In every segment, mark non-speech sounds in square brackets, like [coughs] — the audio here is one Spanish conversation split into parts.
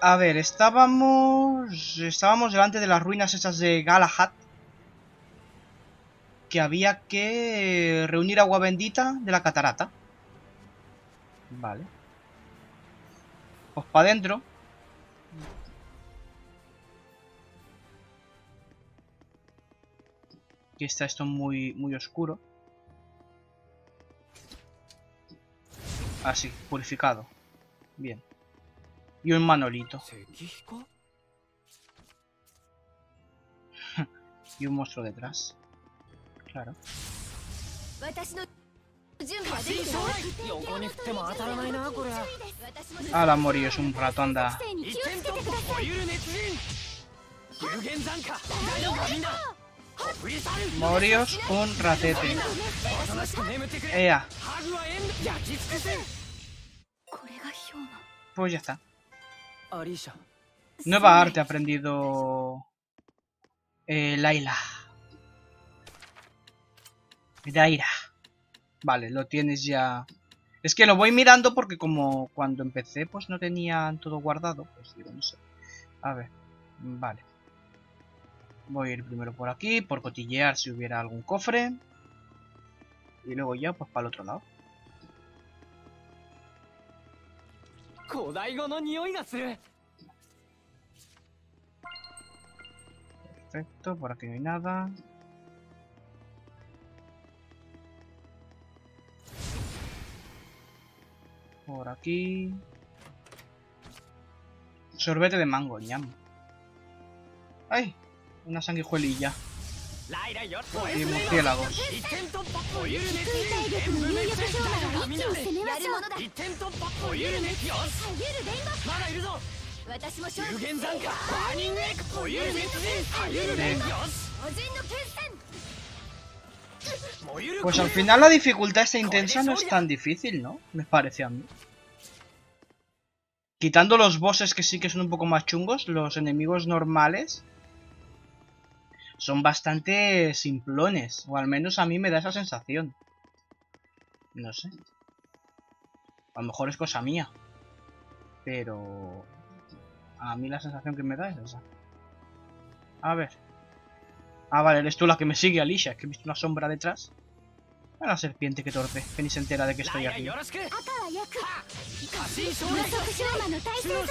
A ver, estábamos... Estábamos delante de las ruinas esas de Galahad. Que había que reunir agua bendita de la catarata. Vale. Pues para adentro. Aquí está esto muy, muy oscuro. Así, purificado. Bien. Y un manolito. [laughs] y un monstruo detrás. Claro. la morí, es un rato, anda. Morios un ratete. Ea. Pues ya está. Nueva arte ha aprendido eh, Laila. Daira. Vale, lo tienes ya. Es que lo voy mirando porque como cuando empecé pues no tenían todo guardado. Pues digo, no sé. A ver. Vale. Voy a ir primero por aquí, por cotillear si hubiera algún cofre. Y luego ya pues para el otro lado. Perfecto, por aquí no hay nada. Por aquí. Sorbete de mango, ñam. ¡Ay! Una sanguijuelilla. Y murciélagos. Pues al final la dificultad esta intensa no es tan difícil, ¿no? Me parece a mí. Quitando los bosses que sí que son un poco más chungos, los enemigos normales son bastante simplones. O al menos a mí me da esa sensación. No sé. A lo mejor es cosa mía. Pero... A mí la sensación que me da es esa. A ver. Ah, vale, eres tú la que me sigue, Alicia. Es que he visto una sombra detrás. La serpiente que torpe, que ni se entera de que estoy aquí.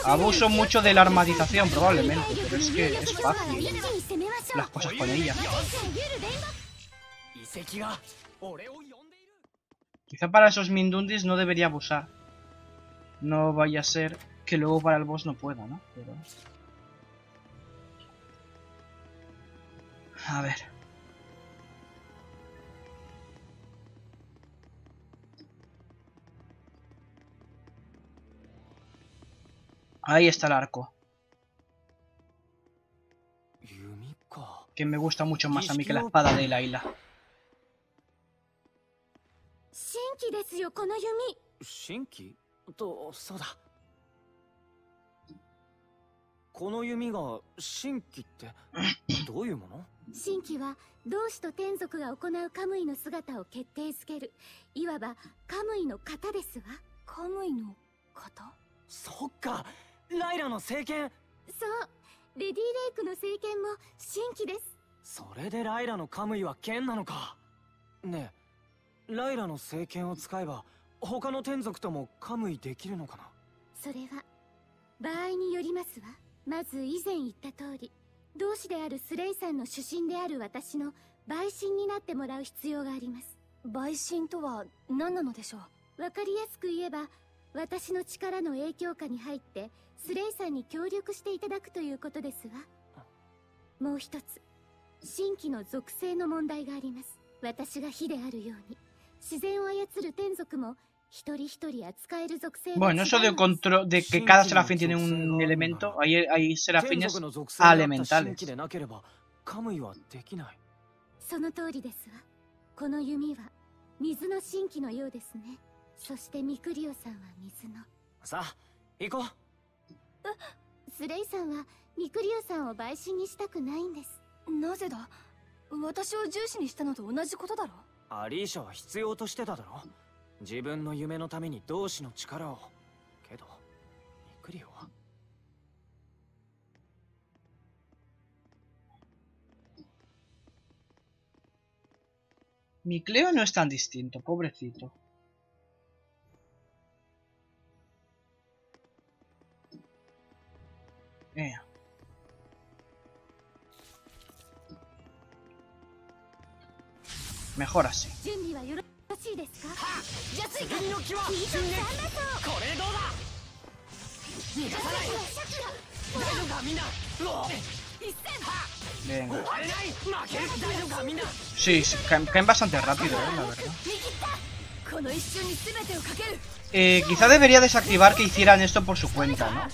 Abuso mucho de la armadización, probablemente, pero es que es fácil las cosas con ella. Quizá para esos Mindundis no debería abusar. No vaya a ser que luego para el boss no pueda, ¿no? Pero... A ver. Ahí está el arco. Que me gusta mucho más a mí que la espada de Laila. 新規とそうだこの弓が新規ってどういうもの新規は同志と天族が行うカムイの姿を決定づけるいわばカムイの型ですわカムイの型そっかライラの聖剣？そう。レディーレイクの聖剣も新規です。それでライラのカムイは剣なのか。ねえライラの聖剣を使えば他の天族ともカムイできるのかな？それは場合によりますわ。まず以前言った通り同志であるスレイさんの主審である私の陪審になってもらう必要があります。陪審とは何なのでしょう？わかりやすく言えば私の力の影響下に入ってスレイさんに協力していただくということですわもう一つ新規の属性の問題があります私が火であるように自然を操る天族も Bueno, eso de control de que cada serafín tiene un elemento, hay, hay serafines elementales. その通りですわ。この弓は水の神器のようですね。そしてミクリオさんは水の。さあ行こう。スレイさんはミクリオさんを陪審にしたくないんです。なぜだ？私を重視にしたのと同じことだろ？アリーシャは必要としてただろ？自分の夢のために同志の力を。けどミクリオは？ミクリオ no es tan distinto. Mejor así. Venga. Sí, sí caen, bastante rápido, eh, la verdad. Eh, quizá debería desactivar que hicieran esto por su cuenta, ¿no?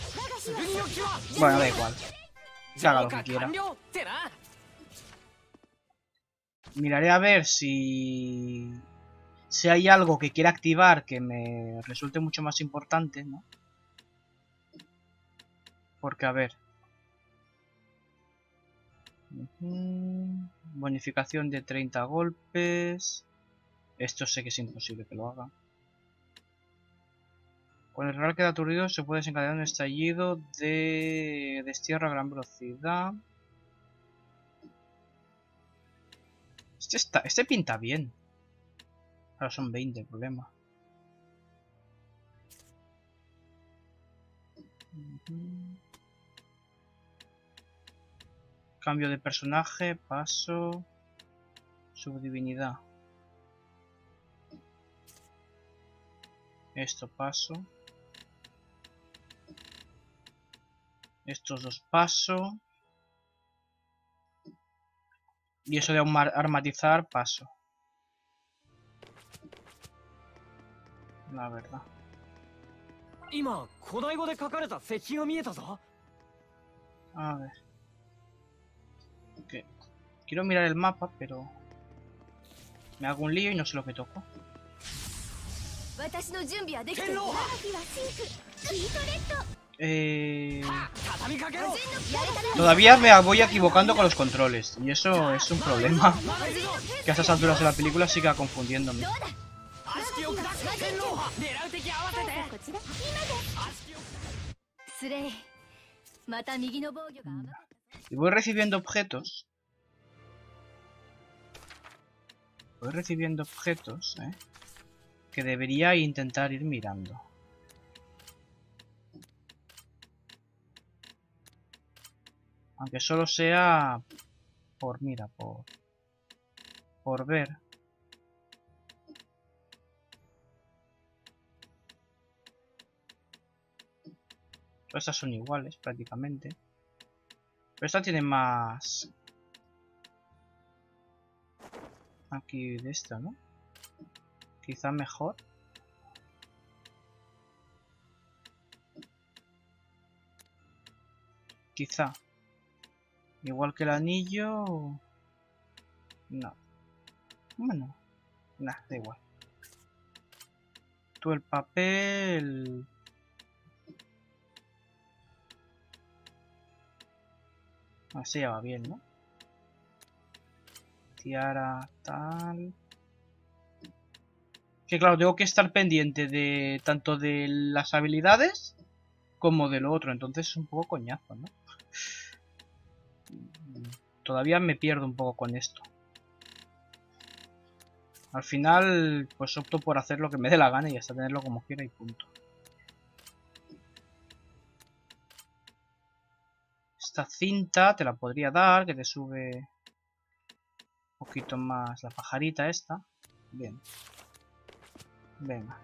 Bueno, da igual. Que haga lo que quiera. Miraré a ver si... Si hay algo que quiera activar que me resulte mucho más importante, ¿no? Porque, a ver... Bonificación de 30 golpes... Esto sé que es imposible que lo haga. Cuando el rival queda aturdido se puede desencadenar un estallido de destierro a gran velocidad. Este, está, este pinta bien. Ahora son 20, problema. Cambio de personaje, paso. Subdivinidad. Esto paso. Estos dos paso. Y eso de armatizar paso. La verdad. A ver. Quiero mirar el mapa, pero... Me hago un lío y no sé lo que toco. Eh... Todavía me voy equivocando con los controles y eso es un problema que a estas alturas de la película siga confundiéndome. Y voy recibiendo objetos. Voy recibiendo objetos, ¿eh? Que debería intentar ir mirando. Aunque solo sea por, mira, por, por ver. Estas son iguales prácticamente. Pero esta tiene más... Aquí de esta, ¿no? Quizá mejor. Quizá. Igual que el anillo... No. Bueno. Nah, da igual. Tú el papel... Así ya va bien, ¿no? Tiara, tal... Que claro, tengo que estar pendiente de tanto de las habilidades como de lo otro. Entonces es un poco coñazo, ¿no? Todavía me pierdo un poco con esto. Al final, pues opto por hacer lo que me dé la gana y hasta tenerlo como quiera y punto. Esta cinta te la podría dar, que te sube un poquito más la pajarita esta. Bien. Venga.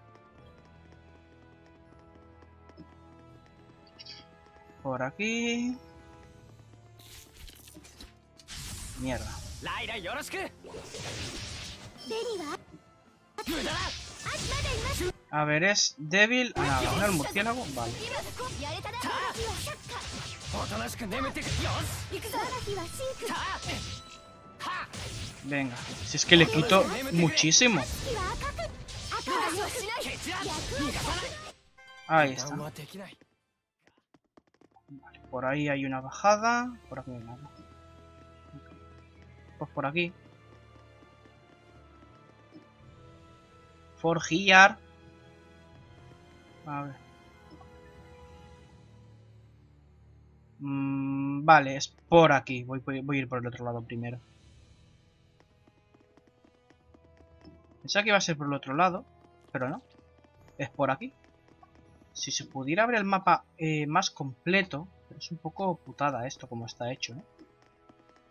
Por aquí. Mierda. A ver, es débil. Ah, no, el murciélago. Vale. Venga, si es que le quito muchísimo. Ahí está. por ahí hay una bajada. Por aquí hay nada. Pues por aquí. Forgiar. A ver. Mm, vale, es por aquí. Voy, voy, a ir por el otro lado primero. Pensaba que iba a ser por el otro lado, pero no. Es por aquí. Si se pudiera ver el mapa eh, más completo, es un poco putada esto como está hecho, ¿eh?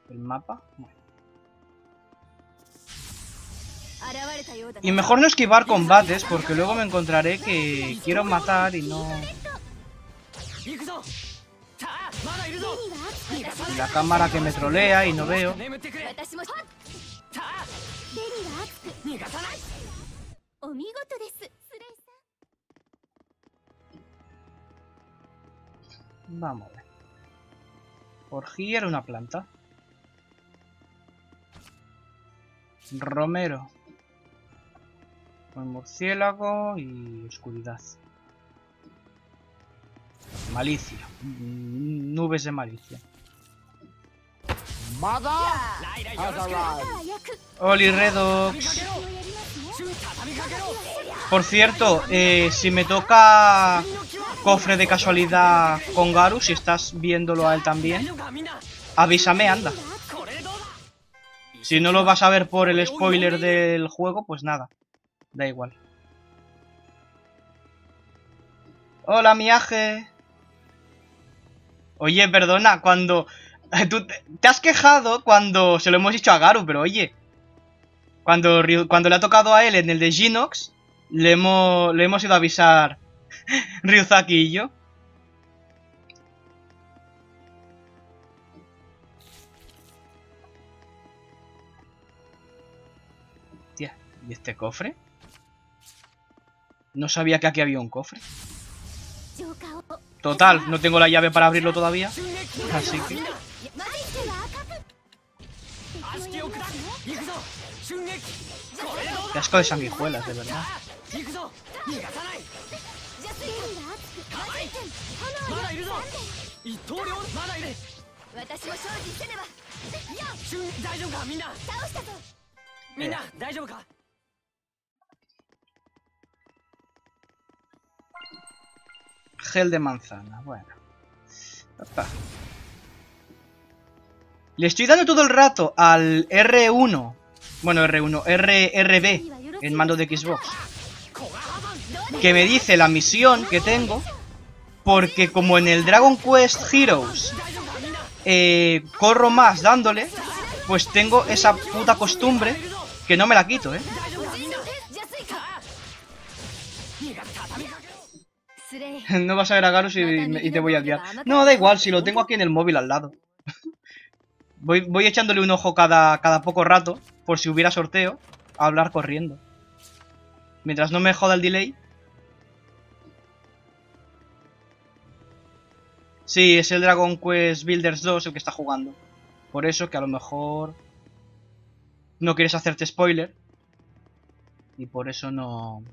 El mapa, bueno. Y mejor no esquivar combates porque luego me encontraré que quiero matar y no... La cámara que me trolea y no veo. Vamos a ver. Orgía era una planta. Romero. Con murciélago y oscuridad. Malicia. Nubes de malicia. Oli Redox. Por cierto, eh, si me toca cofre de casualidad con Garu, si estás viéndolo a él también, avísame, anda. Si no lo vas a ver por el spoiler del juego, pues nada, da igual. Hola, miaje. Oye, perdona, cuando... [laughs] Tú te has quejado cuando se lo hemos dicho a Garu, pero oye... Cuando, cuando le ha tocado a él en el de Ginox, le hemos, le hemos ido a avisar [laughs] Ryuzaki y yo. Tía, ¿y este cofre? No sabía que aquí había un cofre. Total, no tengo la llave para abrirlo todavía. Así que... Qué asco de sanguijuelas, de verdad. Gel de manzana, bueno. Le estoy dando todo el rato al R1. Bueno, R1, RRB en mando de Xbox. Que me dice la misión que tengo. Porque como en el Dragon Quest Heroes eh, corro más dándole, pues tengo esa puta costumbre que no me la quito, ¿eh? [laughs] no vas a ver a Garus y, te voy a guiar. No, da igual, si lo tengo aquí en el móvil al lado. [laughs] voy, voy echándole un ojo cada, cada poco rato, por si hubiera sorteo, a hablar corriendo. Mientras no me joda el delay. Sí, es el Dragon Quest Builders 2 el que está jugando. Por eso que a lo mejor no quieres hacerte spoiler. Y por eso no...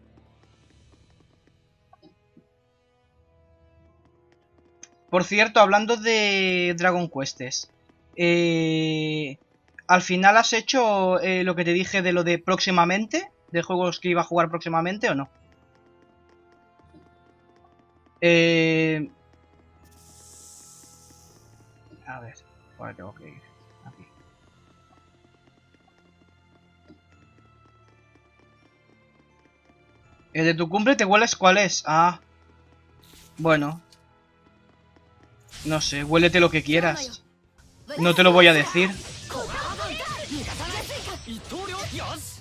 Por cierto, hablando de Dragon Quests, eh, ¿al final has hecho eh, lo que te dije de lo de próximamente? ¿De juegos que iba a jugar próximamente o no? Eh... A ver, ahora tengo que ir. Aquí. ¿El de tu cumple te hueles cuál es? Ah. Bueno, no sé, huélete lo que quieras. No te lo voy a decir.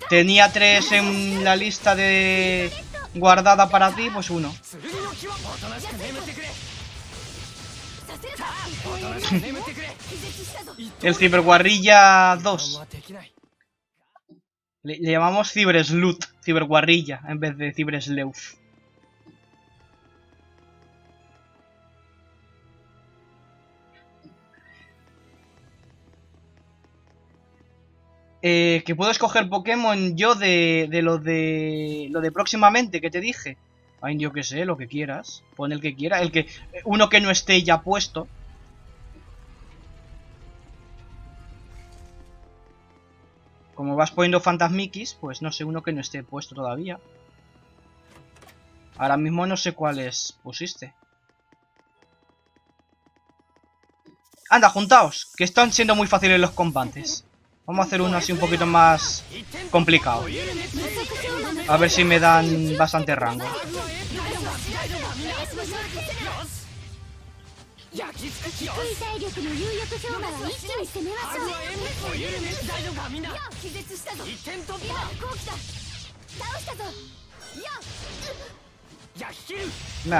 Tenía tres en la lista de guardada para ti, pues uno. [laughs] El Ciberguarrilla 2. Le, le llamamos Ciberslut, Ciberguarrilla, en vez de Cibersleuf. Eh, que puedo escoger Pokémon yo de, de lo de lo de próximamente que te dije. Ay, yo que sé, lo que quieras. Pon el que quiera. El que, uno que no esté ya puesto. Como vas poniendo Fantasmikis, pues no sé, uno que no esté puesto todavía. Ahora mismo no sé cuáles pusiste. Anda, juntaos, que están siendo muy fáciles los combates. Vamos a hacer uno así un poquito más complicado. A ver si me dan bastante rango.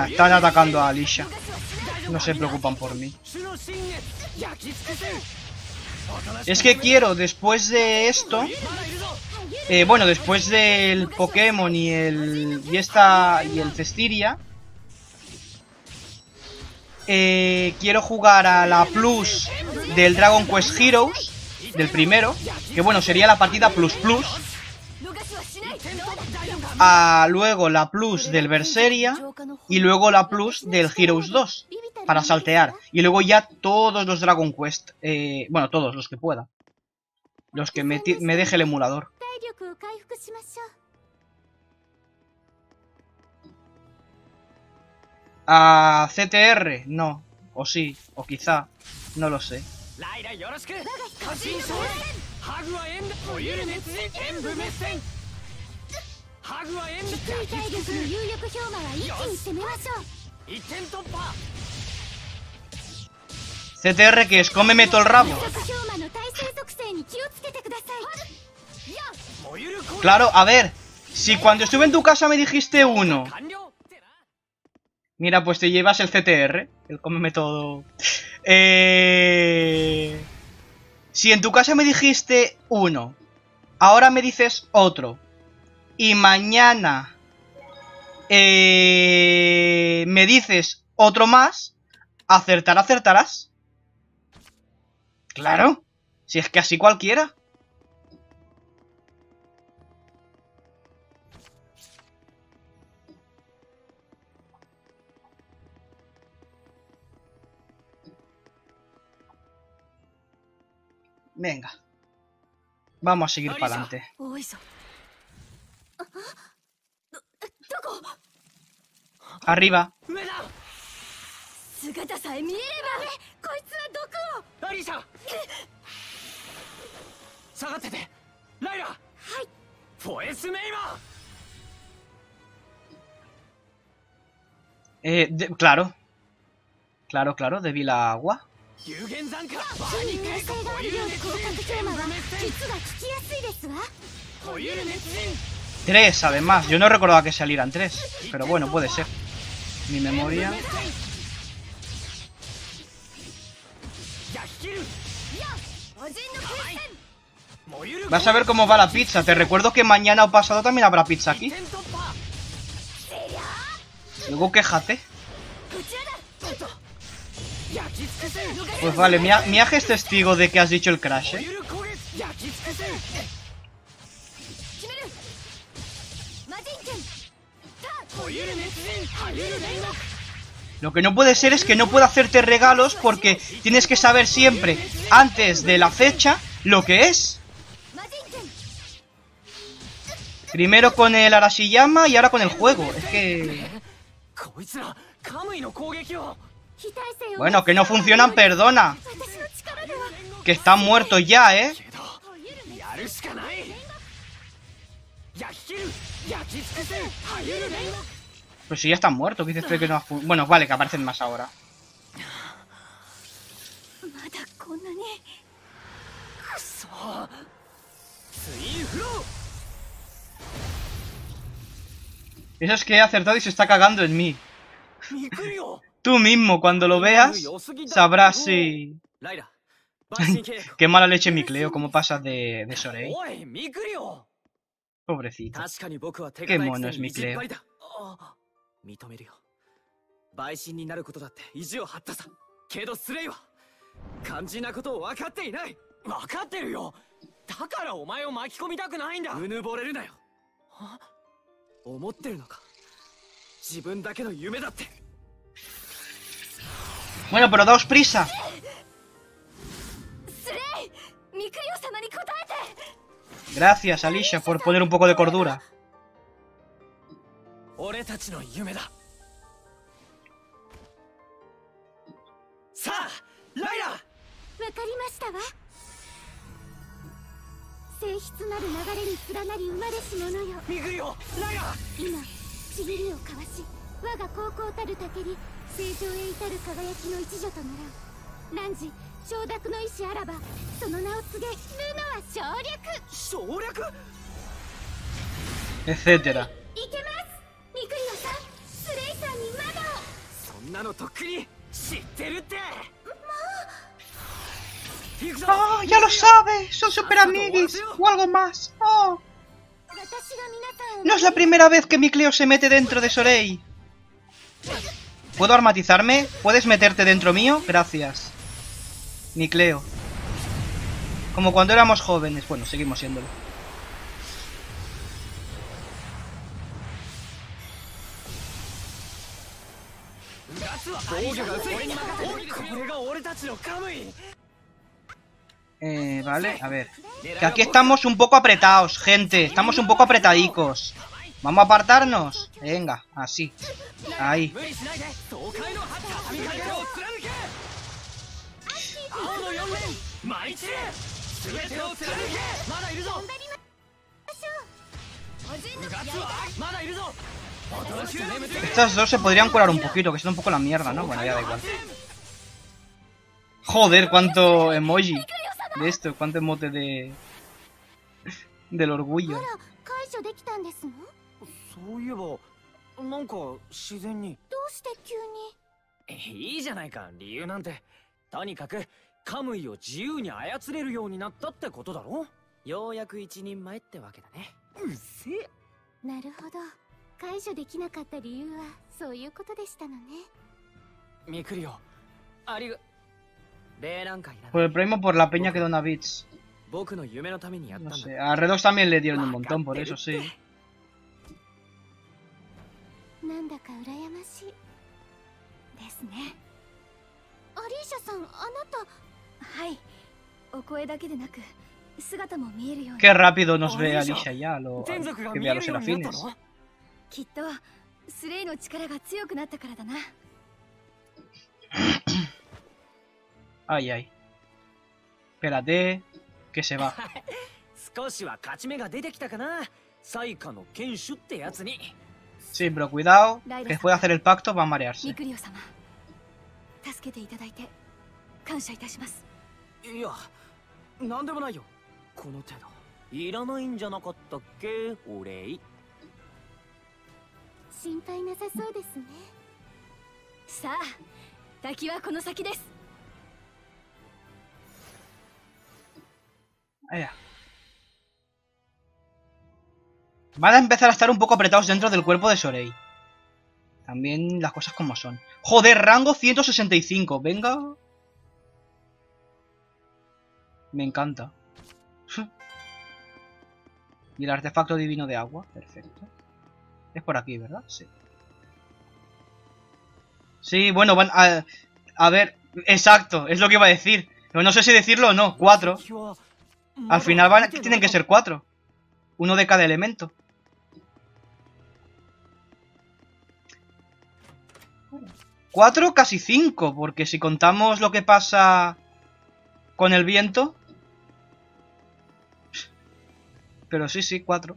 Están atacando a Alicia. No se preocupan por mí. Es que quiero, después de esto... Eh, bueno, después del Pokémon y el... Y esta... Y el Cestiria... Eh, quiero jugar a la Plus del Dragon Quest Heroes, del primero, que bueno, sería la partida Plus Plus. A luego la Plus del Berseria y luego la Plus del Heroes 2 para saltear. Y luego ya todos los Dragon Quest, eh, bueno, todos los que pueda. Los que me, me deje el emulador. ¿A CTR? No. O sí, o quizá. No lo sé. CTR que es cómeme todo el rabo. Claro, a ver. Si cuando estuve en tu casa me dijiste uno Mira, pues te llevas el CTR. El cómeme todo. Eh... Si en tu casa me dijiste uno, ahora me dices otro, y mañana eh... me dices otro más, acertar, acertarás. Claro, si es que así cualquiera. Venga. Vamos a seguir para adelante. Arriba. Eh, claro. Claro, claro, débil agua. Tres, además. Yo no recordaba que salieran tres. Pero bueno, puede ser. Mi memoria. Vas a ver cómo va la pizza. Te recuerdo que mañana o pasado también habrá pizza aquí. Luego quéjate. Pues vale, Miaje es testigo de que has dicho el crash, ¿eh? Lo que no puede ser es que no pueda hacerte regalos porque tienes que saber siempre, antes de la fecha, lo que es. Primero con el Arashiyama y ahora con el juego. Es que... Bueno, que no funcionan, perdona. Que están muertos ya, ¿eh? Pues si ya están muertos, ¿qué dices que no Bueno, vale, que aparecen más ahora. Eso es que he acertado y se está cagando en mí. [laughs] Tú mismo, cuando lo veas, sabrás si... [laughs] Qué mala leche mi Cleo, cómo pasas de, de Sorei. Pobrecito. Qué mono es mi Cleo. 認めるよ。陪審になることだって意地を張ったさ。けどスレイは肝心なことを分かっていない。分かってるよ。だからお前を巻き込みたくないんだ。うぬぼれるなよ。思ってるのか。自分だけの夢だって。Bueno, pero daos prisa. Gracias, Alicia, por poner un poco de cordura. 性質なる流れに連なり生まれし者よ。ミグリオラガ今ちぎりを交わし我が高校たる竹に正常へ至る輝きの一助とならん汝承諾の意志あらばその名を告げルノは省略！省略？etcétera いけます ミクリオさんスレイさんに窓をそんなのとっくに知ってるって行くぞ ¡Ah, ya lo sabe! ¡Son super amiguis! ¡O algo más! ¡Oh! 私が皆さんを No es la primera vez que mi Cleo se mete dentro de Sorei. ¿Puedo armatizarme? ¿Puedes meterte dentro mío? Gracias. Mi Cleo. Como cuando éramos jóvenes. Bueno, seguimos siéndolo. Eh, vale, a ver. Que aquí estamos un poco apretados, gente. Estamos un poco apretadicos. ¿Vamos a apartarnos? Venga, así. Ahí. 無理しないで爽快の畳みかけを貫け青の四連舞い散れ全てを貫けまだいるぞ部活はまだいるぞおとなしく眠ってくれ Estas dos se podrían curar un poquito, que son un poco la mierda, ¿no? Bueno, ya da igual. Joder, cuánto emoji de esto, cuánto emote de... Del orgullo. あら解除できたんですのそういえばなんか自然にどうして急にいいじゃないか理由なんてとにかくカムイを自由に操れるようになったってことだろようやく一人前ってわけだねうっせえなるほど 解除できなかった理由はそういうことでしたのねミクリオありが礼なんかいら Por ない el premio por la peña que dona bits. 僕の夢のためにやったん No だ sé. A Redox también le dieron un montón, por eso sí. なんだか羨ましいですねアリーシャさんあなたはいお声だけでなく Qué rápido nos ve Alicia ya, lo, que 見 ve え a る los serafines. のきっとスレイの力が強くなったからだな。Ay, ay. Espérate, que se va. [laughs] 少しは勝ち目が出てきたかな。最下の剣手ってやつに。Sí, pero cuidado, que después de hacer el pacto va a marearse. ミクリオ様助けていただいて感謝いたしますいやなんでもないよこの程度いらないんじゃなかったっけお礼 心配なさそうですねさあ滝はこの先です Allá. Van a empezar a estar un poco apretados dentro del cuerpo de Sorei. También las cosas como son. Joder, rango 165. Venga. Me encanta. [laughs] y el artefacto divino de agua. Perfecto. Es por aquí, ¿verdad? Sí. Sí, bueno, van a... A ver, exacto, es lo que iba a decir. Pero no sé si decirlo o no. Cuatro. Al final van, tienen que ser cuatro. Uno de cada elemento. Cuatro, casi cinco, porque si contamos lo que pasa con el viento... Pero sí, sí, cuatro.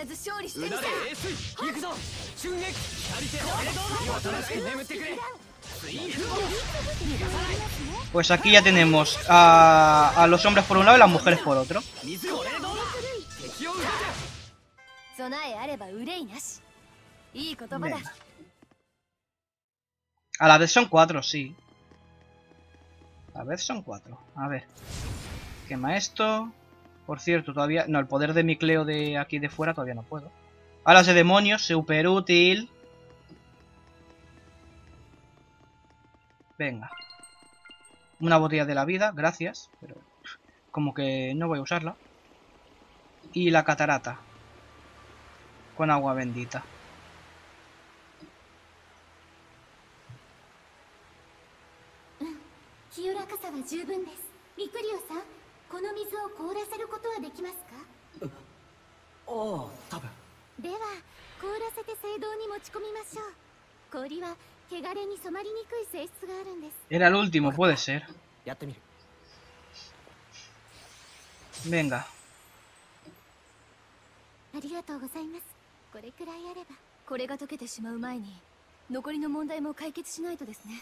必ず勝利してうなみせれ冷水行くぞ瞬撃左手おとなしく眠ってくれ水風を Pues aquí ya tenemos a, a los hombres por un lado y las mujeres por otro. 水を冷凍敵を撃て備えあれば憂いなしいい言葉だ Venga. A la vez son cuatro, sí. A la vez son cuatro. A ver. Quema esto. Por cierto, todavía... No, el poder de mi Cleo de aquí de fuera todavía no puedo. Alas de demonios, super útil. Venga. Una botella de la vida, gracias. Pero como que no voy a usarla. Y la catarata. Con agua bendita. この水を凍らせることはできますか？ああ多分。では凍らせて聖堂に持ち込みましょう。氷は Era el último, puede ser. Venga. ありがとうございます。これくらいあれば。これが解けてしまう前に残りの問題も解決しないとですね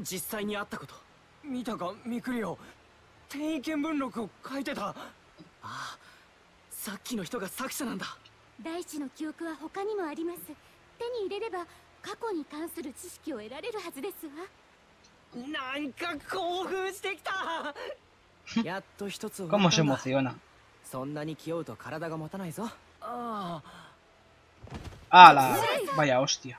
実際にあったこと。見たかミクリオ。転移見聞録を書いてた。ああさっきの人が作者なんだ。大地の記憶は他にもあります。手に入れれば過去に関する知識を得られるはずですわ。なんか興奮してきた。[laughs] やっと一つ ¿Cómo se emociona? そんなに気負うと体が持たないぞ。ああ la... Vaya hostia.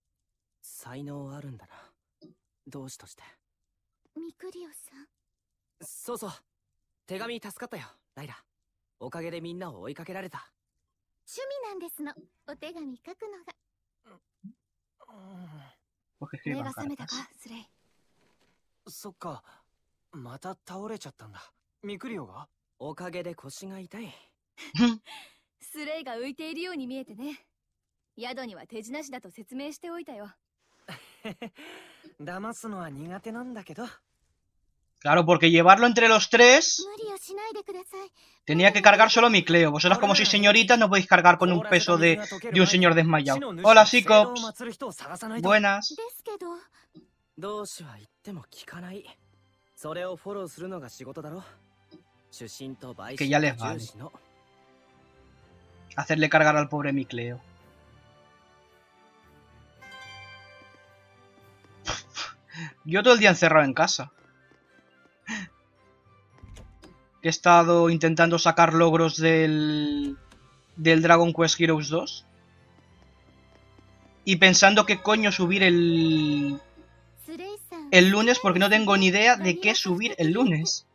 才能あるんだな。同志として。ミクリオさん。そうそう。手紙助かったよライラ。おかげでみんなを追いかけられた。趣味なんですの。お手紙書くのが。目が覚めた.かスレイそっか。また倒れちゃったんだ。ミクリオが？おかげで腰が痛い。スレイが浮いているように見えてね。宿には手品師だと説明しておいたよ [laughs] Claro, porque llevarlo entre los tres... Tenía que cargar solo mi Cleo. Vosotras como sois señoritas no podéis cargar con un peso de, un señor desmayado. Hola, Psycops. Buenas. Que ya les vale. Hacerle cargar al pobre Micleo. Yo todo el día encerrado en casa. He estado intentando sacar logros del... Del Dragon Quest Heroes 2. Y pensando qué coño subir el... El lunes porque no tengo ni idea de qué subir el lunes.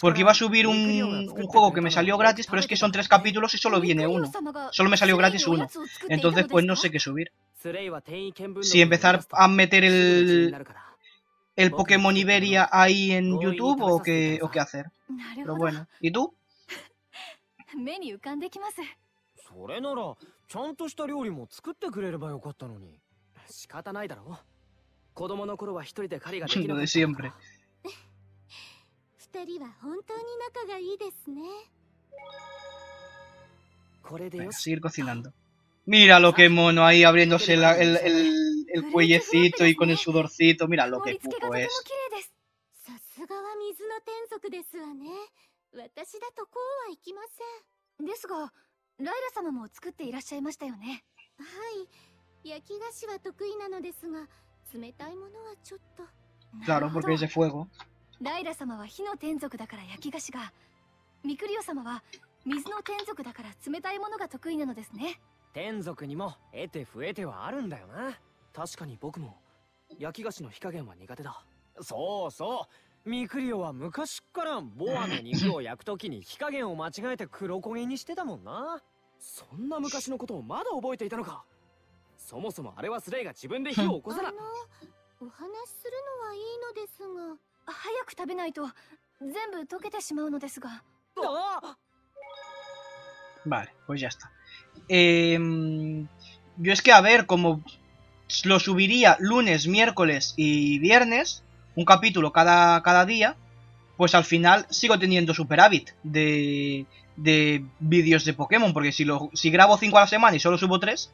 Porque iba a subir un, un, juego que me salió gratis, pero es que son tres capítulos y solo viene uno. Solo me salió gratis uno. Entonces, pues no sé qué subir. Si empezar a meter el, el Pokémon Iberia ahí en YouTube o qué, o qué hacer. なる Pero ほど bueno. ¿Y tú? [laughs] 目に浮かんできますそれならちゃんとした料理も作ってくれればよかったのに仕方ないだろ子供の頃は一人で狩りができなか Lo った de siempre. 二人は本当に仲がいいですねこれで Venga, よし seguir [laughs] cocinando. Mira lo que mono ahí abriéndose la- el, el, el cuellecito y con el sudorcito. Mira lo 盛 que り付けがと puto ても es. 綺麗ですさすがは水の天族ですわね私だとこうはいきませんですがライラ様も作っていらっしゃいましたよねはい焼き菓子は得意なのですが冷たいものはちょっと Claro, porque es de fuego. ライラ様は火の天族だから焼き菓子がミクリオ様は水の天族だから冷たいものが得意なのですね天族にも得て増えてはあるんだよな 確かに僕も焼き菓子の火加減は苦手だ。そうそう。ミクリオは昔っからボアの肉を焼くときに火加減を間違えて黒焦げにしてたもんな。そんな昔のことをまだ覚えていたのか。そもそもあれはスレイが自分で火を起こせな。あのお話しするのはいいのですが。早く食べないと。全部溶けてしまうのですが。あ。Vale, pues ya está. Em, yo es que a ver, como lo subiría lunes, miércoles y viernes, un capítulo cada, cada día, pues al final sigo teniendo superávit de, de vídeos de Pokémon, porque si, lo, si grabo 5 a la semana y solo subo 3,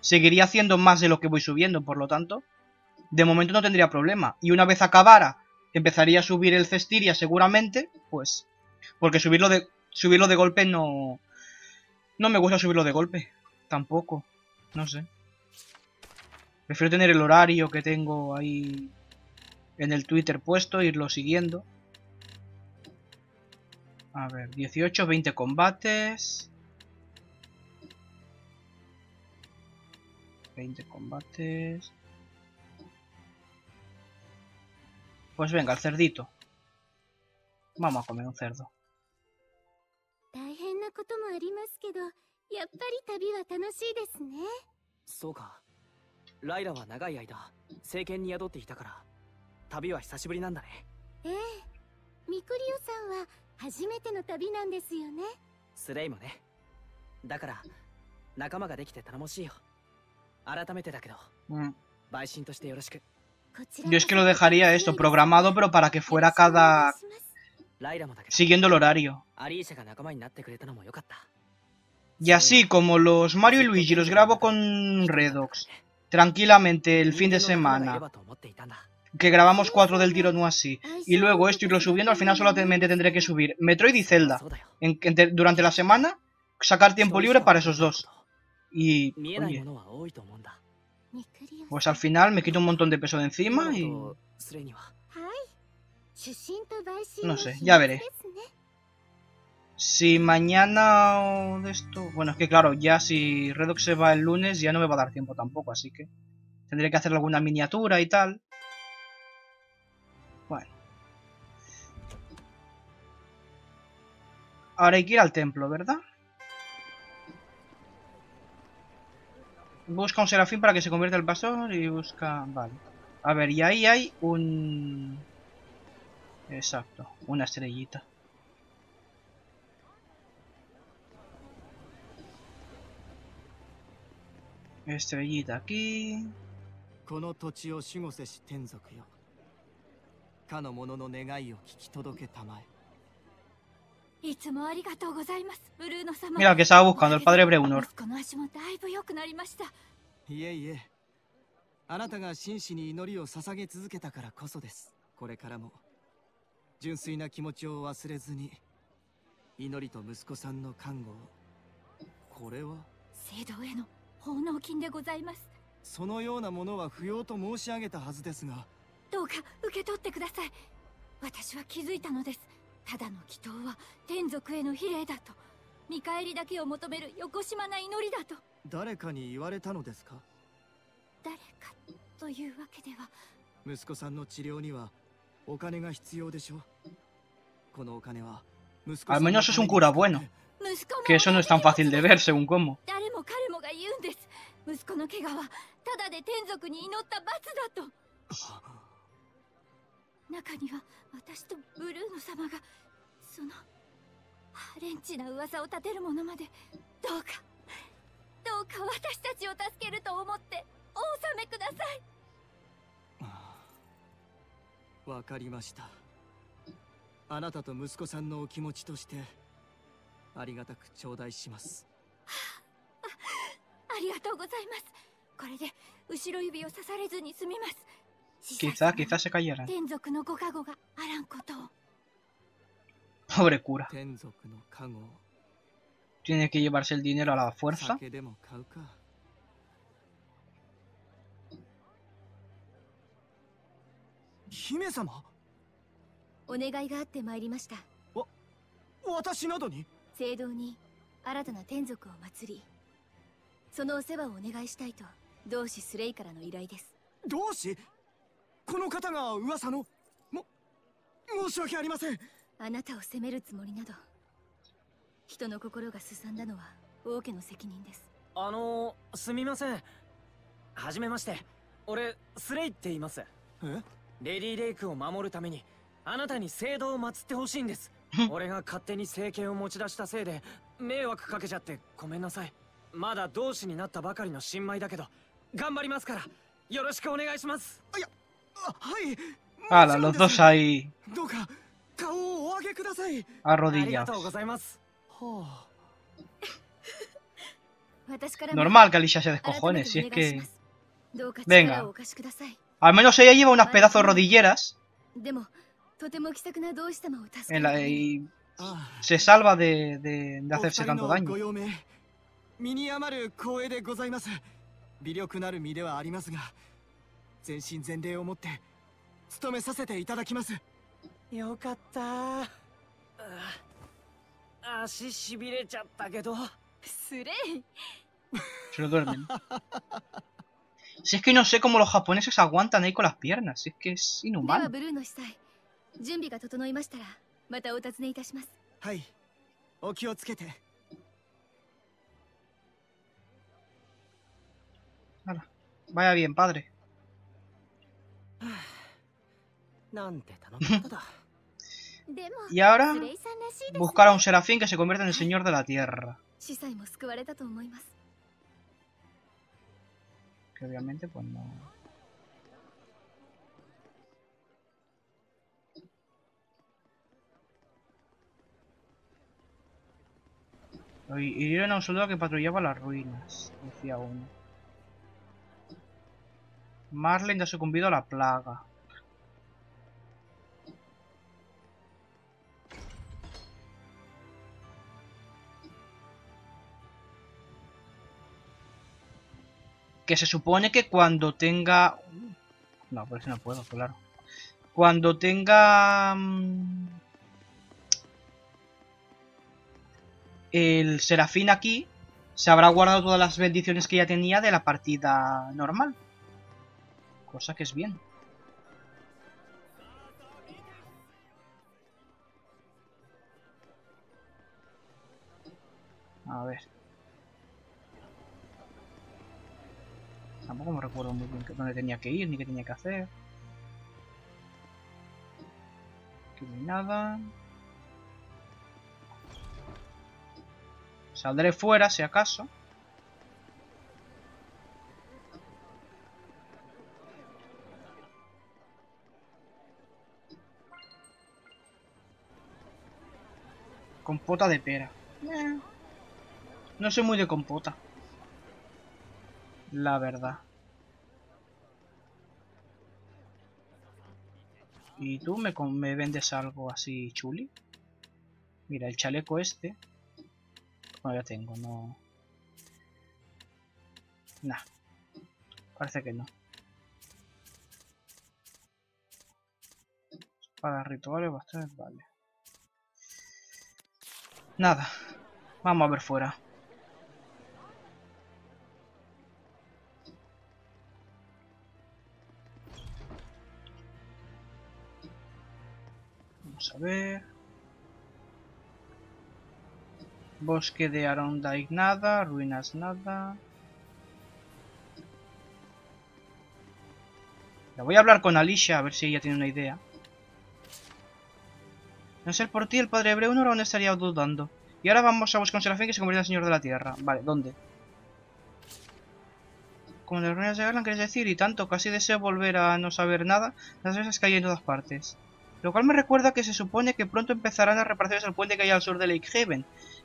seguiría haciendo más de lo que voy subiendo, por lo tanto, de momento no tendría problema. Y una vez acabara, empezaría a subir el Cestiria seguramente, pues, porque subirlo de, subirlo de golpe no... No me gusta subirlo de golpe, tampoco, no sé. Prefiero tener el horario que tengo ahí en el Twitter puesto, irlo siguiendo. A ver, 18, 20 combates. 20 combates. Pues venga, el cerdito. Vamos a comer un cerdo. ライラは長い間政権に宿っていたから旅は久しぶりなんだねええ。ミクリオさんは初めての旅なんですよね。スレイもねだから仲間ができて頼もしいよ改めてだけど Mm. 陪審としてよろしく Yo es que lo dejaría esto programado, pero para que fuera cada... ライラもだけど siguiendo el horario. アリーシャが仲間になってくれたのもよかった Y así como los Mario y Luigi los grabo con Redox tranquilamente el fin de semana. Que grabamos cuatro del tiro no así. Y luego esto irlo subiendo, al final solamente tendré que subir Metroid y Zelda. Durante la semana, sacar tiempo libre para esos dos. Y... Pues al final me quito un montón de peso de encima y... No sé, ya veré. Si mañana de esto... Bueno, es que claro, ya si Redox se va el lunes ya no me va a dar tiempo tampoco, así que... Tendré que hacer alguna miniatura y tal. Bueno. Ahora hay que ir al templo, ¿verdad? Busca un serafín para que se convierta el pastor y busca... Vale. A ver, y ahí hay un... Exacto, una estrellita. Estrellita aquí. この土地を守護せし天族よかの者の願いを聞き届けたまえいつもありがとうございます、ブルーノ様。Mira, que estaba buscando, el padre Breunor. 息子の足もだいぶ良くなりました。いえいえあなたが真摯に祈りを捧げ続けたからこそですこれからも純粋な気持ちを忘れずに祈りと息子さんの看護をこれは？聖堂への奉納金でございます。そのようなものは不要と申し上げたはずですがどうか受け取ってください。私は気づいたのです。ただの祈祷は天族への比例だと。見返りだけを求めるよこしまな祈りだと。誰かに言われたのですか？誰かというわけでは。息子さんの治療にはお金が必要でしょうこのお金は息子 Al menos es un cura bueno. Que eso no es tan fácil de ver, según cómo. レンチな噂を立てるものまでどうかどうか私たちを助けると思ってお納めください。わかりました。あなたと息子さんのお気持ちとしてありがたく頂戴します。[laughs] ありがとうございます。これで後ろ指を刺されずに済みます。Quizá, 様 quizá se cayeran. 天族のご加護があらんことを。Pobre cura. 天族の加護。を Tiene que llevarse el dinero a la fuerza. 酒でも買うか。姫様？お願いがあってまいりました。私などに？聖堂に新たな天族を祭りそのお世話をお願いしたいと同志スレイからの依頼です。どうしこの方が噂の？も申し訳ありません。あなたを責めるつもりなど人の心がすさんだのは王家の責任です。あのー、すみません。はじめまして。俺スレイって言います。え？レディレイクを守るためにあなたに聖堂を祀ってほしいんです俺が勝手に政権を持ち出したせいで迷惑かけちゃってごめんなさいまだ同志になったばかりの新米だけど頑張りますからよろしくお願いしますあはい Hala, も los ちろんです dos ahí. どうか Arrodillados. Normal que Alicia se descojone, si es que... Venga. Al menos ella lleva unas pedazos rodilleras. En la, y se salva de, de, de hacerse tanto daño. 身に余る光栄でございます微力なる身ではありますが全身全霊をもって務めさせていただきますよかった足しびれちゃったけどスレイ Se lo duermen. Si es que no sé cómo los japoneses aguantan ahí con las piernas, si es que es inhumano. 準備が整いましたらまたお尋ねいたしますはいお気をつけて Vaya bien, padre. [sighs] y ahora buscar a un serafín que se convierta en el señor de la tierra. Que obviamente pues no... Hirieron a un soldado que patrullaba las ruinas, decía uno. Marlene ha sucumbido a la plaga. Que se supone que cuando tenga... No, por eso no puedo, claro. Cuando tenga... Mm, el Serafín aquí, se habrá guardado todas las bendiciones que ya tenía de la partida normal. Cosa que es bien. A ver. Tampoco me recuerdo muy bien dónde tenía que ir ni qué tenía que hacer. Aquí no hay nada. Saldré fuera si acaso. Compota de pera. No soy muy de compota. La verdad. ¿Y tú me, me vendes algo así chuli? Mira, el chaleco este. Bueno, ya tengo, no... Nah. Parece que no. Para rituales bastante vale. Nada. Vamos a ver fuera. Vamos a ver. Bosque de Arondike nada, ruinas nada. Voy a hablar con Alicia a ver si ella tiene una idea. No ser por ti, el padre hebreo aún estaría dudando. Y ahora vamos a buscar un serafín que se convierta en señor de la tierra. Vale, ¿dónde? Como las ruinas de Garland, quieres decir, y tanto, casi deseo volver a no saber nada, las veces que hay en todas partes. Lo cual me recuerda que se supone que pronto empezarán las reparaciones al puente que hay al sur de Lake Haven,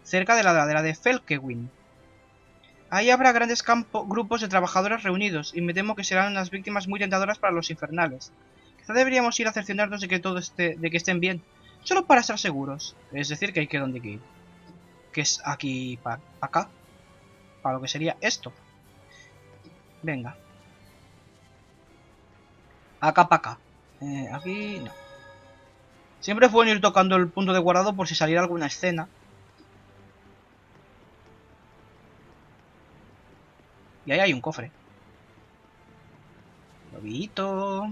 cerca de la ladera de Felkewin. Ahí habrá grandes grupos de trabajadores reunidos, y me temo que serán unas víctimas muy tentadoras para los infernales. Quizá deberíamos ir a cerciorarnos de que todo esté, de que estén bien, Solo para estar seguros. Es decir, que hay que donde ir. Que es aquí para acá. Para lo que sería esto. Venga. Acá para acá. Eh, aquí no. Siempre es bueno ir tocando el punto de guardado por si saliera alguna escena. Y ahí hay un cofre. Lobito.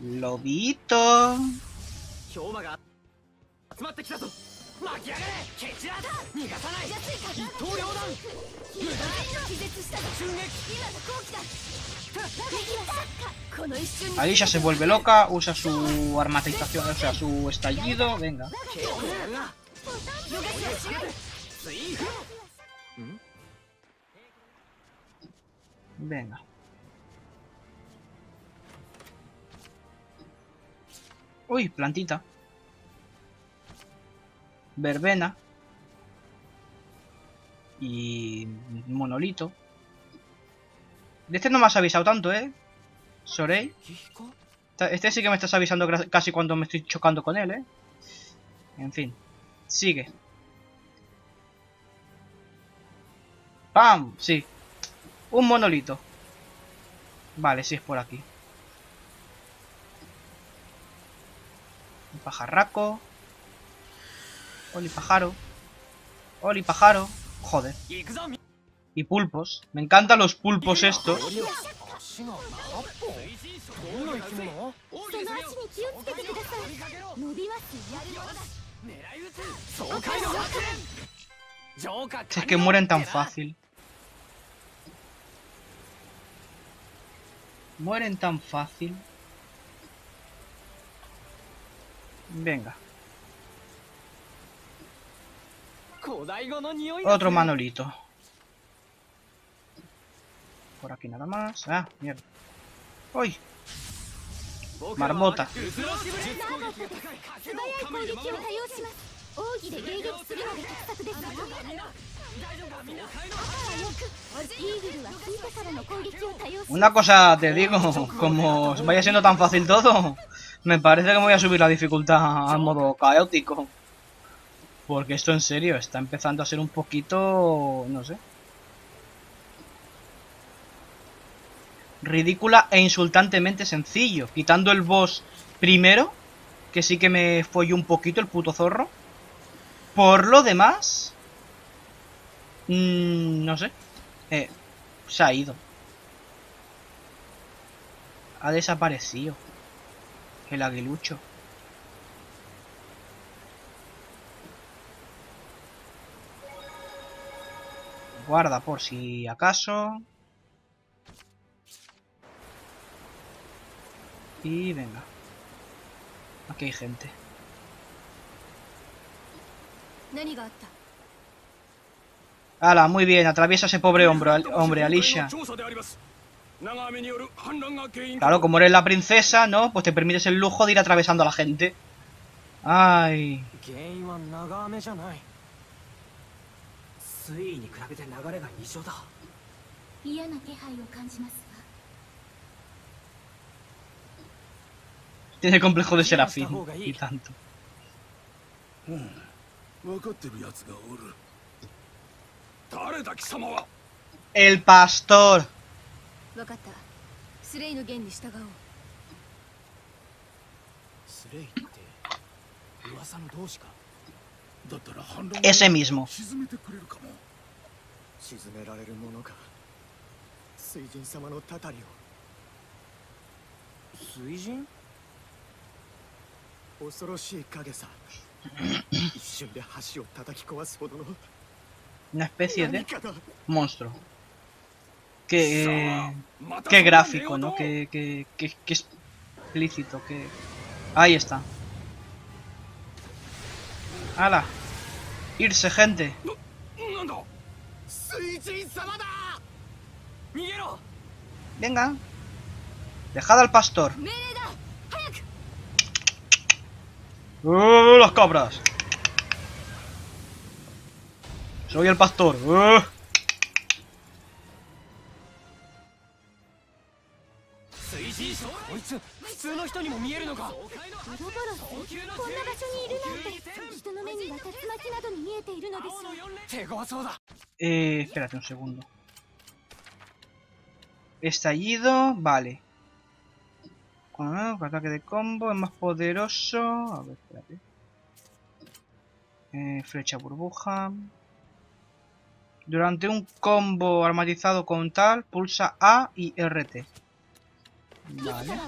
Lobito. Alicia se vuelve loca, usa su armatización, o sea, su estallido, venga. Venga. Uy, plantita. verbena y monolito. De este no me has avisado tanto, ¿eh? Sorei. Este sí que me estás avisando casi cuando me estoy chocando con él, ¿eh? En fin. Sigue. ¡Pam! Sí. Un monolito. Vale, sí es por aquí. Un pajarraco. Oli pájaro. Oli pájaro. Joder. Y pulpos. Me encantan los pulpos estos. Es que mueren tan fácil. Mueren tan fácil. Venga. Otro manolito. Por aquí nada más. Ah, mierda. ¡Uy! Marmota. [laughs] Una cosa te digo, como vaya siendo tan fácil todo, me parece que me voy a subir la dificultad al modo caótico. Porque esto en serio está empezando a ser un poquito... no sé. Ridícula e insultantemente sencillo. Quitando el boss primero, que sí que me folló un poquito el puto zorro. Por lo demás... Mmm, no sé. Eh, se ha ido. Ha desaparecido. El aguilucho. Guarda por si acaso. Y venga. Aquí hay gente. ¡Hala! Muy bien, atraviesa ese pobre hombre, hombre, Alicia. Claro, como eres la princesa, ¿no? Pues te permites el lujo de ir atravesando a la gente. ¡Ay! Tiene complejo de serafín y tanto. 分かってるやつがおる。誰だ貴様は？エル pastor. 分かった。スレイの言に従おう。スレイって噂の同士か？だったら反乱 Ese モ沈めてくれるかも。沈められるものか？水神様のたたりを。水神？恐ろしい影さ。Una especie de monstruo. Qué, eh, qué gráfico, ¿no? Qué, qué, qué, explícito. Qué... Ahí está. ¡Hala! ¡Irse, gente! ¡Venga! ¡Dejad al pastor! ¡Uh, las cabras! Soy el pastor. ¡Uh! Eh, espérate un segundo. Estallido, vale. Con ataque de combo, es más poderoso. A ver, espérate. Eh, flecha burbuja. Durante un combo armatizado con tal, pulsa A y RT. Vale.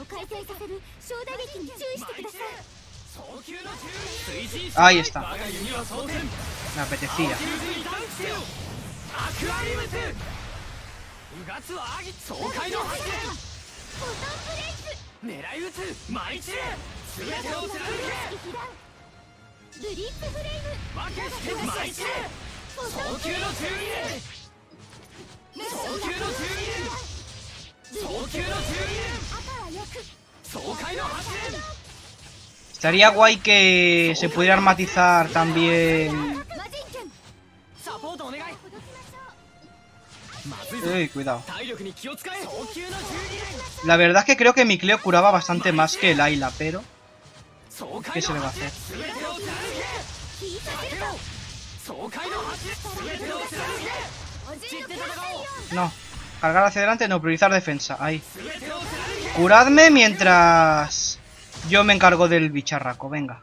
Ahí está. Me apetecía. 狙い撃つ毎日で全てを貫けグリップフレーム負けして毎日早急の中二早急の中二早急の中二爽快の発言 Estaría guay que se pudiera matizar también Uy, cuidado. La verdad es que creo que mi Cleo curaba bastante más que el Ayla, pero... ¿Qué se le va a hacer? No. Cargar hacia adelante, no. Priorizar defensa. Ahí. Curadme mientras... Yo me encargo del bicharraco. Venga.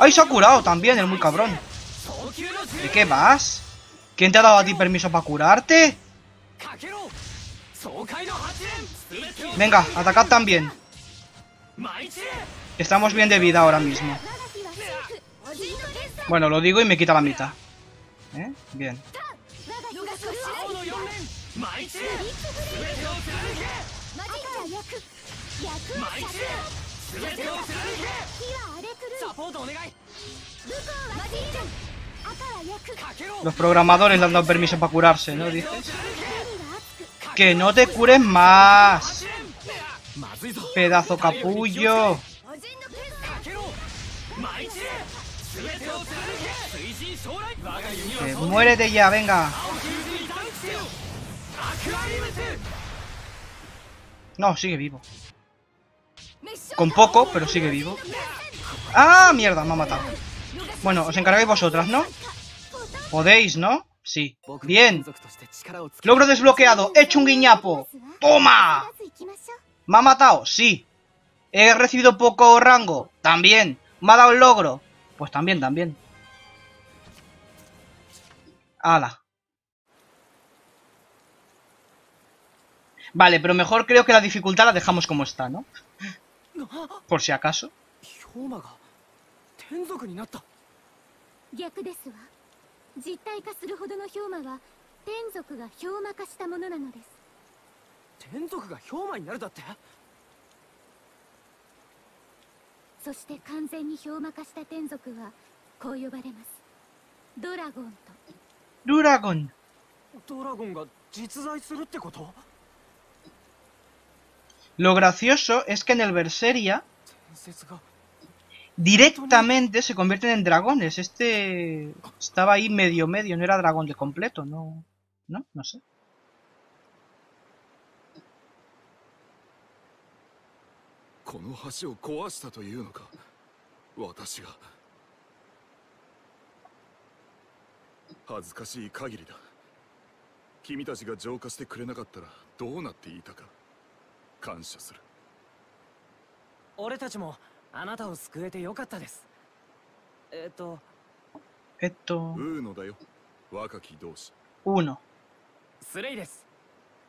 ¡Ay, se ha curado también, el muy cabrón! ¿De qué vas? ¿Quién te ha dado a ti permiso para curarte? Venga, atacad también. Estamos bien de vida ahora mismo. Bueno, lo digo y me quita la mitad. ¿Eh? Bien. Los programadores le han dado permiso para curarse, ¿no? Dices. Que no te cures más. Pedazo capullo. Eh, muérete ya, venga. No, sigue vivo. Con poco, pero sigue vivo. ¡Ah, mierda! Me ha matado. Bueno, os encargáis vosotras, ¿no? Podéis, ¿no? Sí. Bien. Logro desbloqueado. He hecho un guiñapo. ¡Toma! ¿Me ha matado? Sí. ¿He recibido poco rango? También. ¿Me ha dado el logro? Pues también, también. ¡Hala! Vale, pero mejor creo que la dificultad la dejamos como está, ¿no? Por si acaso. 逆ですわ。実体化するほどの氷魔は天族が氷魔化したものなのです。天族が氷魔になるだって？そして完全に氷魔化した天族はこう呼ばれます。ドラゴンと。ドラゴン。ドラゴンが実在するってこと？Lo gracioso es que en el Berseria directamente se convierten en dragones. Este estaba ahí medio medio, no era dragón de completo, no, no, no sé. この橋を壊したというのか私が恥ずかしい限りだ君たちが浄化してくれなかったらどうなっていたか感謝する俺たちもあなたを救えてよかったですえっとえっとウーノだよ若き同士 uno スレイです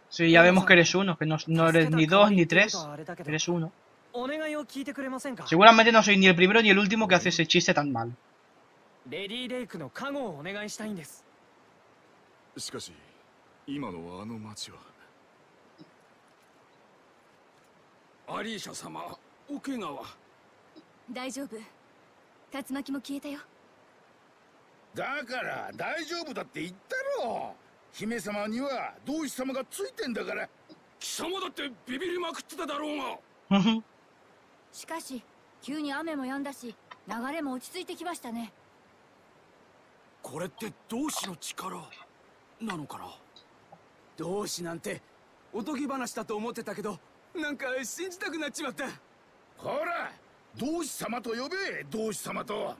Sí, ya vemos que eres uno, que no, no eres ni dos ni tres, eres uno. お願いを聞いてくれませんか Seguramente no soy ni el primero ni el último que hace ese chiste tan mal. レディレイクの加護をお願いしたいんですしかし今のあの町はアリーシャ様お怪我は大丈夫。竜巻も消えたよ。だから大丈夫だって言ったろ。姫様には同志様がついてんだから。貴様だってビビりまくってただろうが。[laughs] しかし急に雨も止んだし流れも落ち着いてきましたね。これって同志の力なのかな？同志なんておとぎ話だと思ってたけどなんか信じたくなっちまった。ほら同志様と呼べ同志様と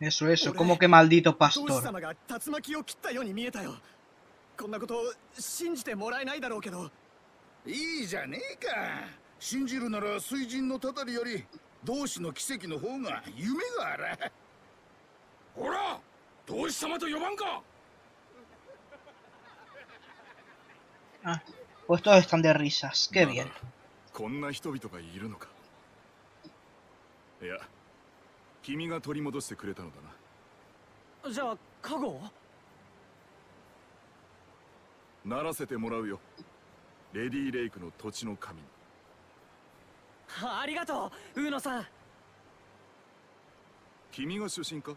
Eso, eso, como que maldito pastor. 様が竜巻を切ったように見えたよこんなこと信じてもらえないだろうけどいいじゃねえか信じるなら水神のたたりより同志の奇跡の方が夢があらほら同志様と呼ばんか Ah, pues todos están de risas. Qué bien. こんな人々がいるのか？いや君が取り戻してくれたのだな。じゃあ加護ならせてもらうよ。レディレイクの土地の神ありがとうウーノさん。君が出身か？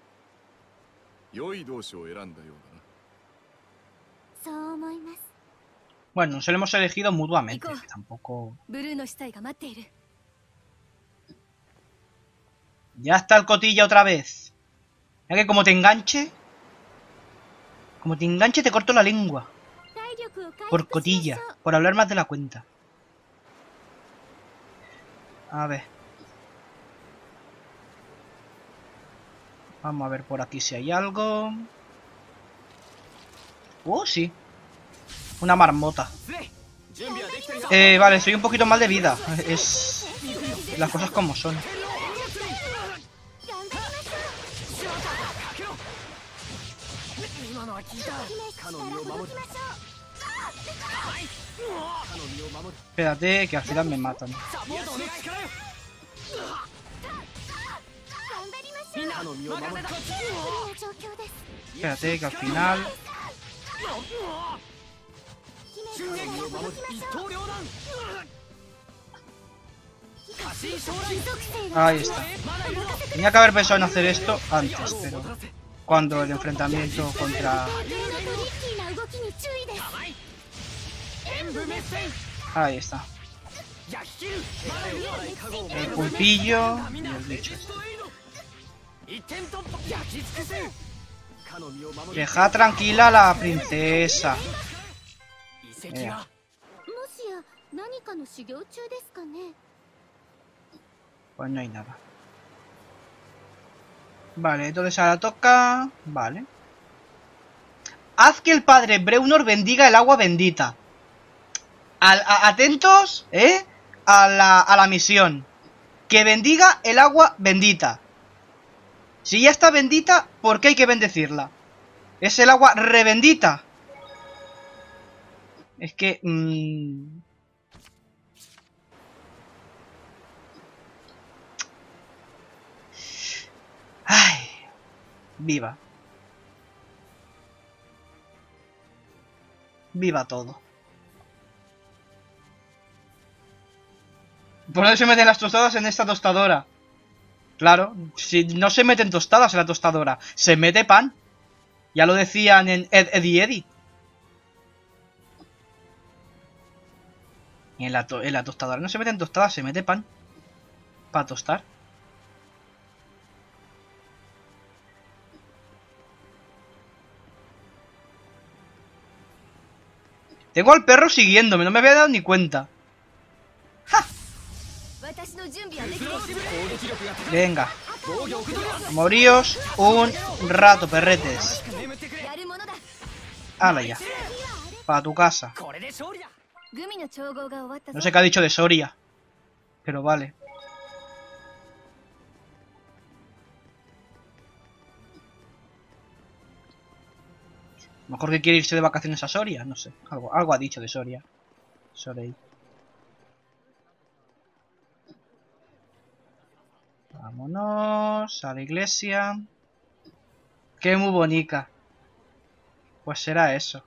良い同志を選んだようだな。そう思います。Bueno, nos lo hemos elegido mutuamente, que tampoco... Ya está el cotilla otra vez. Ya que como te enganche... Como te enganche te corto la lengua. Por cotilla, por hablar más de la cuenta. A ver. Vamos a ver por aquí si hay algo. Oh, sí. Una marmota. Eh, vale, soy un poquito mal de vida. Es... Las cosas como son. Espérate, que al final me matan. Espérate, que al final... Ahí está. Tenía que haber pensado en hacer esto antes, pero... Cuando el enfrentamiento contra... Ahí está. El pulpillo este. Deja tranquila a la princesa. Pues no hay nada. Vale, entonces ahora toca... Vale. Haz que el padre Breunor bendiga el agua bendita. atentos, ¿eh? A la, a la misión. Que bendiga el agua bendita. Si ya está bendita, ¿por qué hay que bendecirla? Es el agua rebendita. Es que... Mmm... Ay, viva. Viva todo. Por eso se meten las tostadas en esta tostadora. Claro, si no se meten tostadas en la tostadora, se mete pan. Ya lo decían en Ed, Eddie en la, en la tostadora no se meten tostadas, se mete pan. Para tostar. Tengo al perro siguiéndome, no me había dado ni cuenta. ¡Ja! Venga. Moríos un rato, perretes. Hala ya. Para tu casa. No sé qué ha dicho de Soria. Pero vale. Mejor que quiere irse de vacaciones a Soria, no sé. Algo, algo ha dicho de Soria. Sorei. Vámonos a la iglesia. Qué muy bonita. Pues será eso.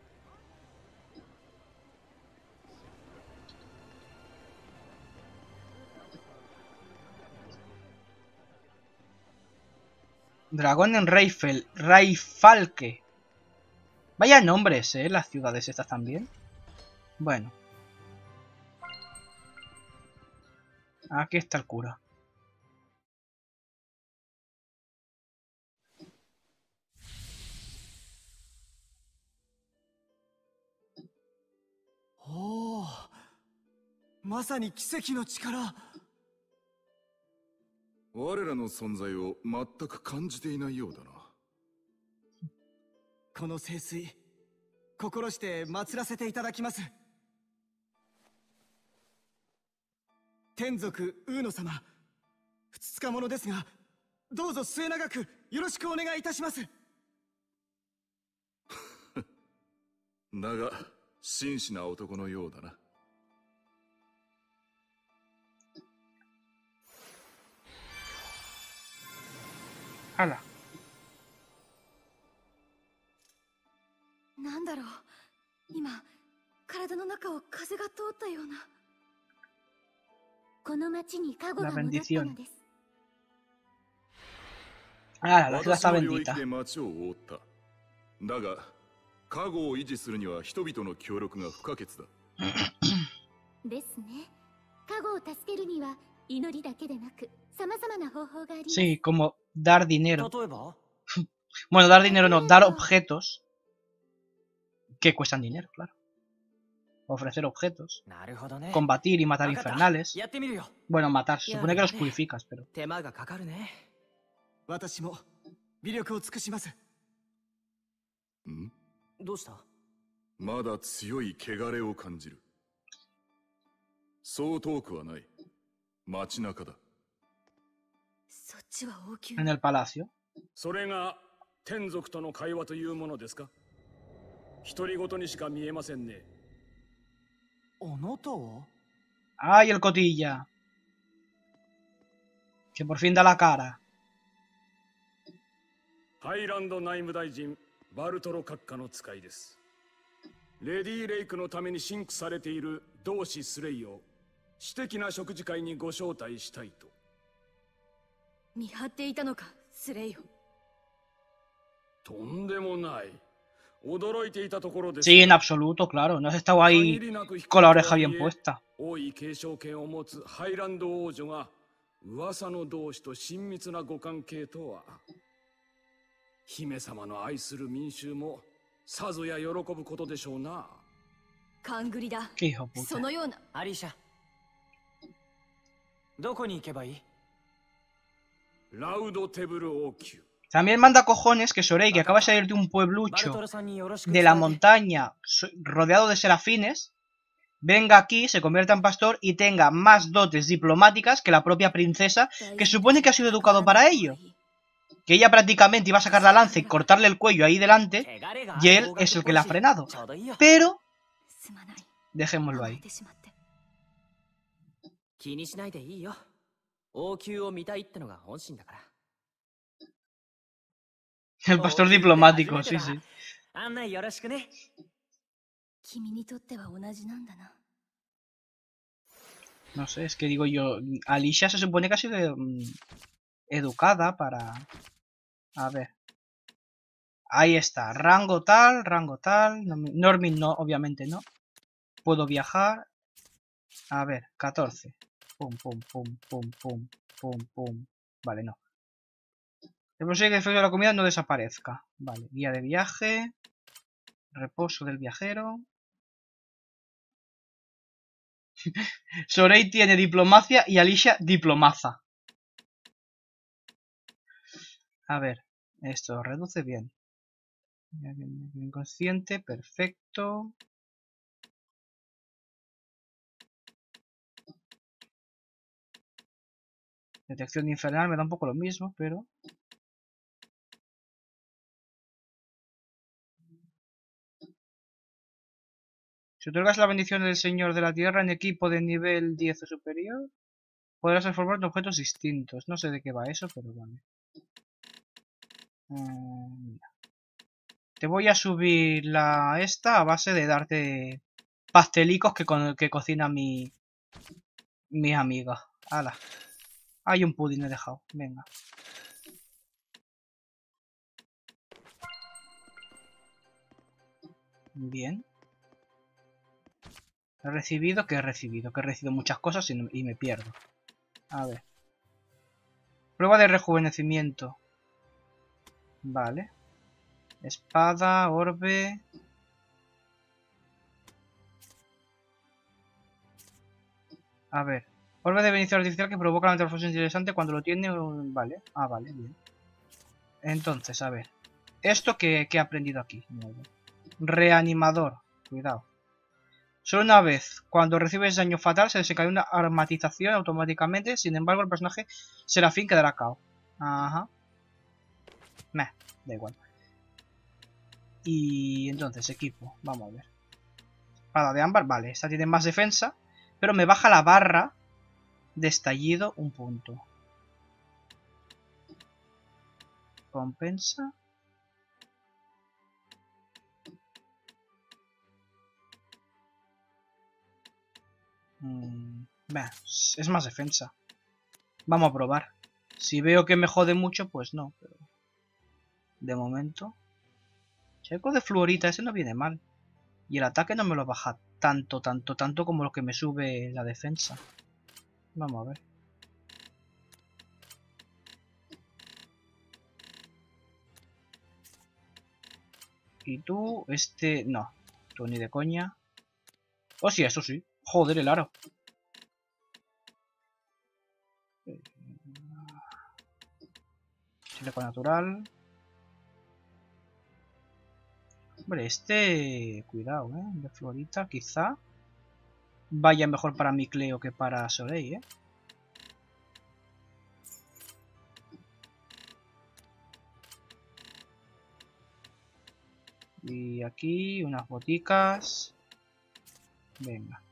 Dragón en Reifel, Raifalke. Vaya nombres, ¿eh? Las ciudades estas también. Bueno. Aquí está el cura. ¡Oh! まさに奇跡の力我らの存在を全く感じていないようだな この聖水心して祀らせていただきます天族ウーノ様ふつつか者ですがどうぞ末永くよろしくお願いいたします [laughs] だが真摯な男のようだな。Hala. なんだろう今体の中を風が通ったようなこの町に加護が戻ったのです Ah, la 領 bendita. 域で町を覆った。だが、加護を維持するには人々の協力が不可欠だ。[coughs] ですね加護を助けるには祈りだけでなく様々な方法があります Sí, como dar dinero. 例えば Bueno, dar dinero no, dar objetos que cuestan dinero, claro. Ofrecer objetos. なるほどね Combatir y matar わかった infernales. やってみるよ Bueno, matar. Se supone que los Ya, purificas, pero... 手間がかかるね私も微力を尽くしますんどうしたまだ強い汚れを感じる。そう遠くはない。街中だ。そっちは王宮 En el palacio. それが天族との会話というものですか 独り言にしか見えませんね。あなたは ¡Ay, el cotilla! Que por fin da la cara. ハイランド内務大臣バルトロ閣下の使いです。レディー・レイクのためにシンクされている同志スレイを私的な食事会にご招待したいと。見張っていたのかスレイよとんでもない Sí, en absoluto, claro. No has estado ahí con la oreja bien puesta. 王位継承権を持つハイランド王女が噂の同志と親密なご関係とは姫様の愛する民衆もさぞや喜ぶことでしょうな勘繰りだ Qué hijo puta. そのようなアリシャどこに行けばいいラウドテブル王宮 También manda cojones que Sorei, que acaba de salir de un pueblucho de la montaña rodeado de serafines, venga aquí, se convierta en pastor y tenga más dotes diplomáticas que la propia princesa, que supone que ha sido educado para ello. Que ella prácticamente iba a sacar la lanza y cortarle el cuello ahí delante, y él es el que la ha frenado. Pero... Dejémoslo ahí. El pastor diplomático, sí, sí. 案内よろしくね君にとっては同じなんだな No sé, es que digo yo, Alicia se supone que ha sido mm, educada para... A ver. Ahí está, rango tal, rango tal, Normi- Normin no, obviamente no. Puedo viajar. A ver, 14. Pum, pum, pum, pum, pum, pum, pum. Vale, no. Es posible que el efecto de la comida no desaparezca. Vale, guía de viaje. Reposo del viajero. [laughs] Sorei tiene diplomacia y Alicia diplomaza. A ver, esto reduce bien. Inconsciente, perfecto. Detección infernal me da un poco lo mismo, pero... Si otorgas la bendición del Señor de la Tierra en equipo de nivel 10 o superior, podrás transformarte en objetos distintos. No sé de qué va eso, pero vale. Mira. Te voy a subir la esta a base de darte pastelicos que, co- que cocina mi, mi amiga. Hala. Hay un pudín he dejado. Venga. Bien. He recibido, que he recibido, que he recibido muchas cosas y, me pierdo. A ver. Prueba de rejuvenecimiento. Vale. Espada, orbe. A ver. Orbe de beneficio artificial que provoca una metamorfosis interesante cuando lo tiene. Vale. Ah, vale, bien. Entonces, a ver. Esto que, que he aprendido aquí. Reanimador. Cuidado. Solo una vez, cuando recibes daño fatal, se desencadenea una armatización automáticamente. Sin embargo, el personaje Serafín quedará cao. Ajá. Meh, da igual. Y entonces, equipo. Vamos a ver. espada de ámbar. Vale, esta tiene más defensa. Pero me baja la barra de estallido un punto. Compensa. Mm, es más defensa. Vamos a probar. Si veo que me jode mucho, pues no. De momento. Checo de fluorita, ese no viene mal. Y el ataque no me lo baja tanto, tanto, tanto como lo que me sube la defensa. Vamos a ver. Y tú, este... No, tú ni de coña. Oh, sí, eso sí. Joder, el aro. Chile natural. Hombre, este... Cuidado, ¿eh? De Florita, quizá vaya mejor para mi Cleo que para Soleil, ¿eh? Y aquí unas boticas. Venga.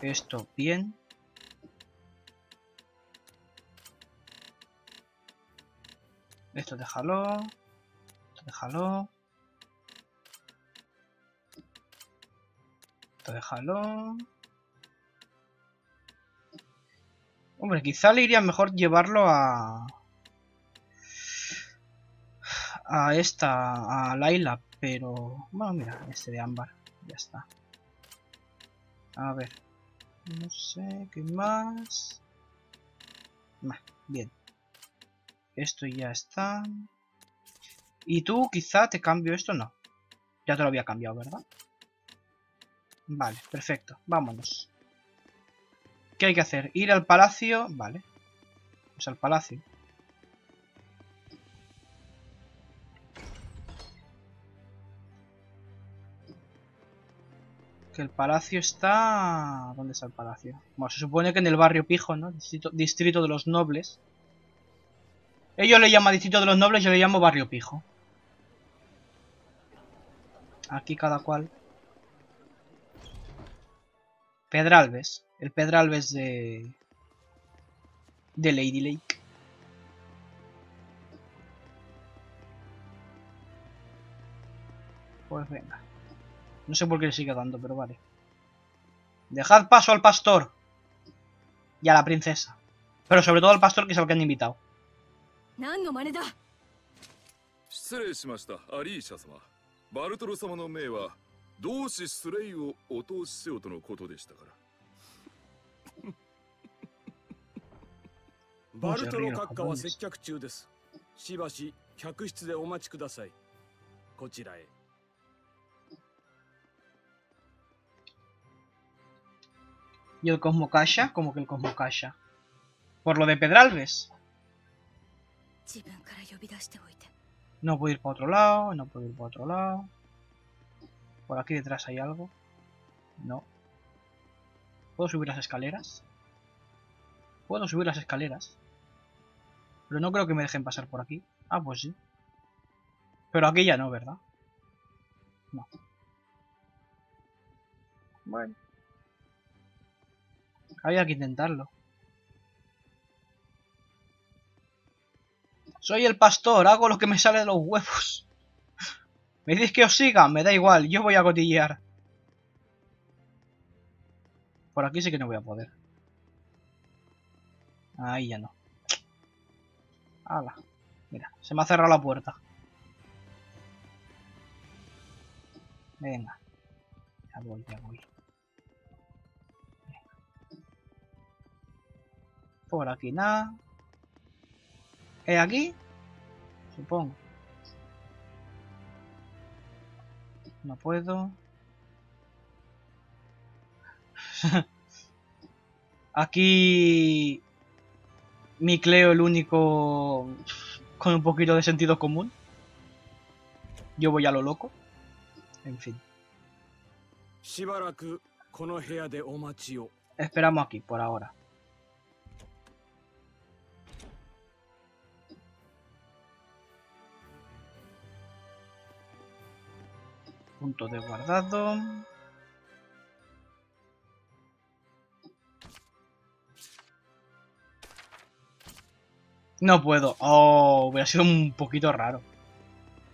Esto bien. Esto déjalo. Esto déjalo. Esto déjalo. Hombre, quizá le iría mejor llevarlo a... A esta, a Laila, pero... Bueno, mira, este de ámbar. Ya está. A ver. No sé, ¿qué más? Bien. Esto ya está. Y tú, quizá te cambio esto, no. Ya te lo había cambiado, ¿verdad? Vale, perfecto. Vámonos. ¿Qué hay que hacer? Ir al palacio. Vale. Pues al palacio. Que el palacio está... ¿Dónde está el palacio? Bueno, se supone que en el barrio Pijo, ¿no? Distrito, distrito de los nobles. Ellos le llaman Distrito de los Nobles, yo le llamo Barrio Pijo. Aquí cada cual. Pedralbes. El Pedralbes de... De Lady Lake. Pues venga. No sé por qué le sigue dando, pero vale. Dejad paso al pastor. Y a la princesa. Pero sobre todo al pastor que es el que han invitado. 何の真似だ失礼しましたアリーシャ様バルトロ様の命は同志スレイをお通しせよとのことでしたからバルトロ閣下は接客中ですしばし客室でお待ちくださいこちらへ ¿Y el Cosmo Calla? ¿Cómo que el Cosmo Calla? ¿Por lo de Pedralbes? No puedo ir para otro lado, no puedo ir para otro lado. Por aquí detrás hay algo. No. ¿Puedo subir las escaleras? Puedo subir las escaleras. Pero no creo que me dejen pasar por aquí. Ah, pues sí. Pero aquí ya no, ¿verdad? No. Bueno. Había que intentarlo. Soy el pastor, hago lo que me sale de los huevos. [laughs] ¿Me dices que os siga? Me da igual, yo voy a cotillear. Por aquí sí que no voy a poder. Ahí ya no. Hala. Mira, se me ha cerrado la puerta. Venga. Ya voy, ya voy. Por aquí nada. ¿Es aquí? Supongo. No puedo. [laughs] aquí... Mi Cleo el único con un poquito de sentido común. Yo voy a lo loco. En fin. Esperamos aquí, por ahora. Punto de guardado. No puedo. Oh, hubiera sido un poquito raro.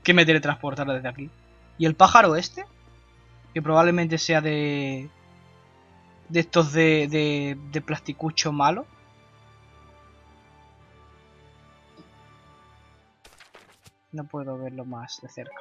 Que me teletransportara desde aquí. ¿Y el pájaro este? Que probablemente sea de... De estos de, de, de plasticucho malo. No puedo verlo más de cerca.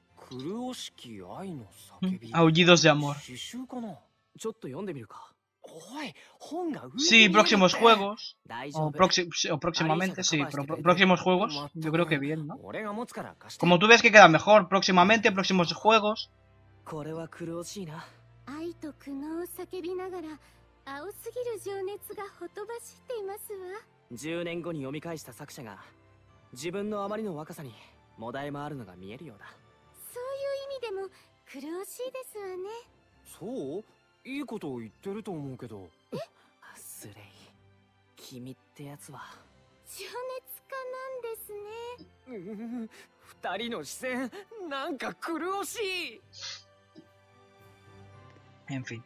黒式愛の叫び Aullidos de amor. ちょっと読んでみるかおい本が Sí, próximos juegos. O, 夫 proxi- o próximamente, sí. pro- próximos juegos. Yo creo que bien, ¿no? Como tú ves que queda mejor próximamente, próximos juegos. これは苦しいな愛と苦悩を叫びながら青すぎる情熱がほとばしっていますわ10年後に読み返した作者が自分のあまりの若さにもだえもあるのが見えるようだ 味でも苦しいですわねそういいことを言ってると思うけどスレイ君ってやつは情熱家なんですねうー二人の視線なんか苦しい En fin.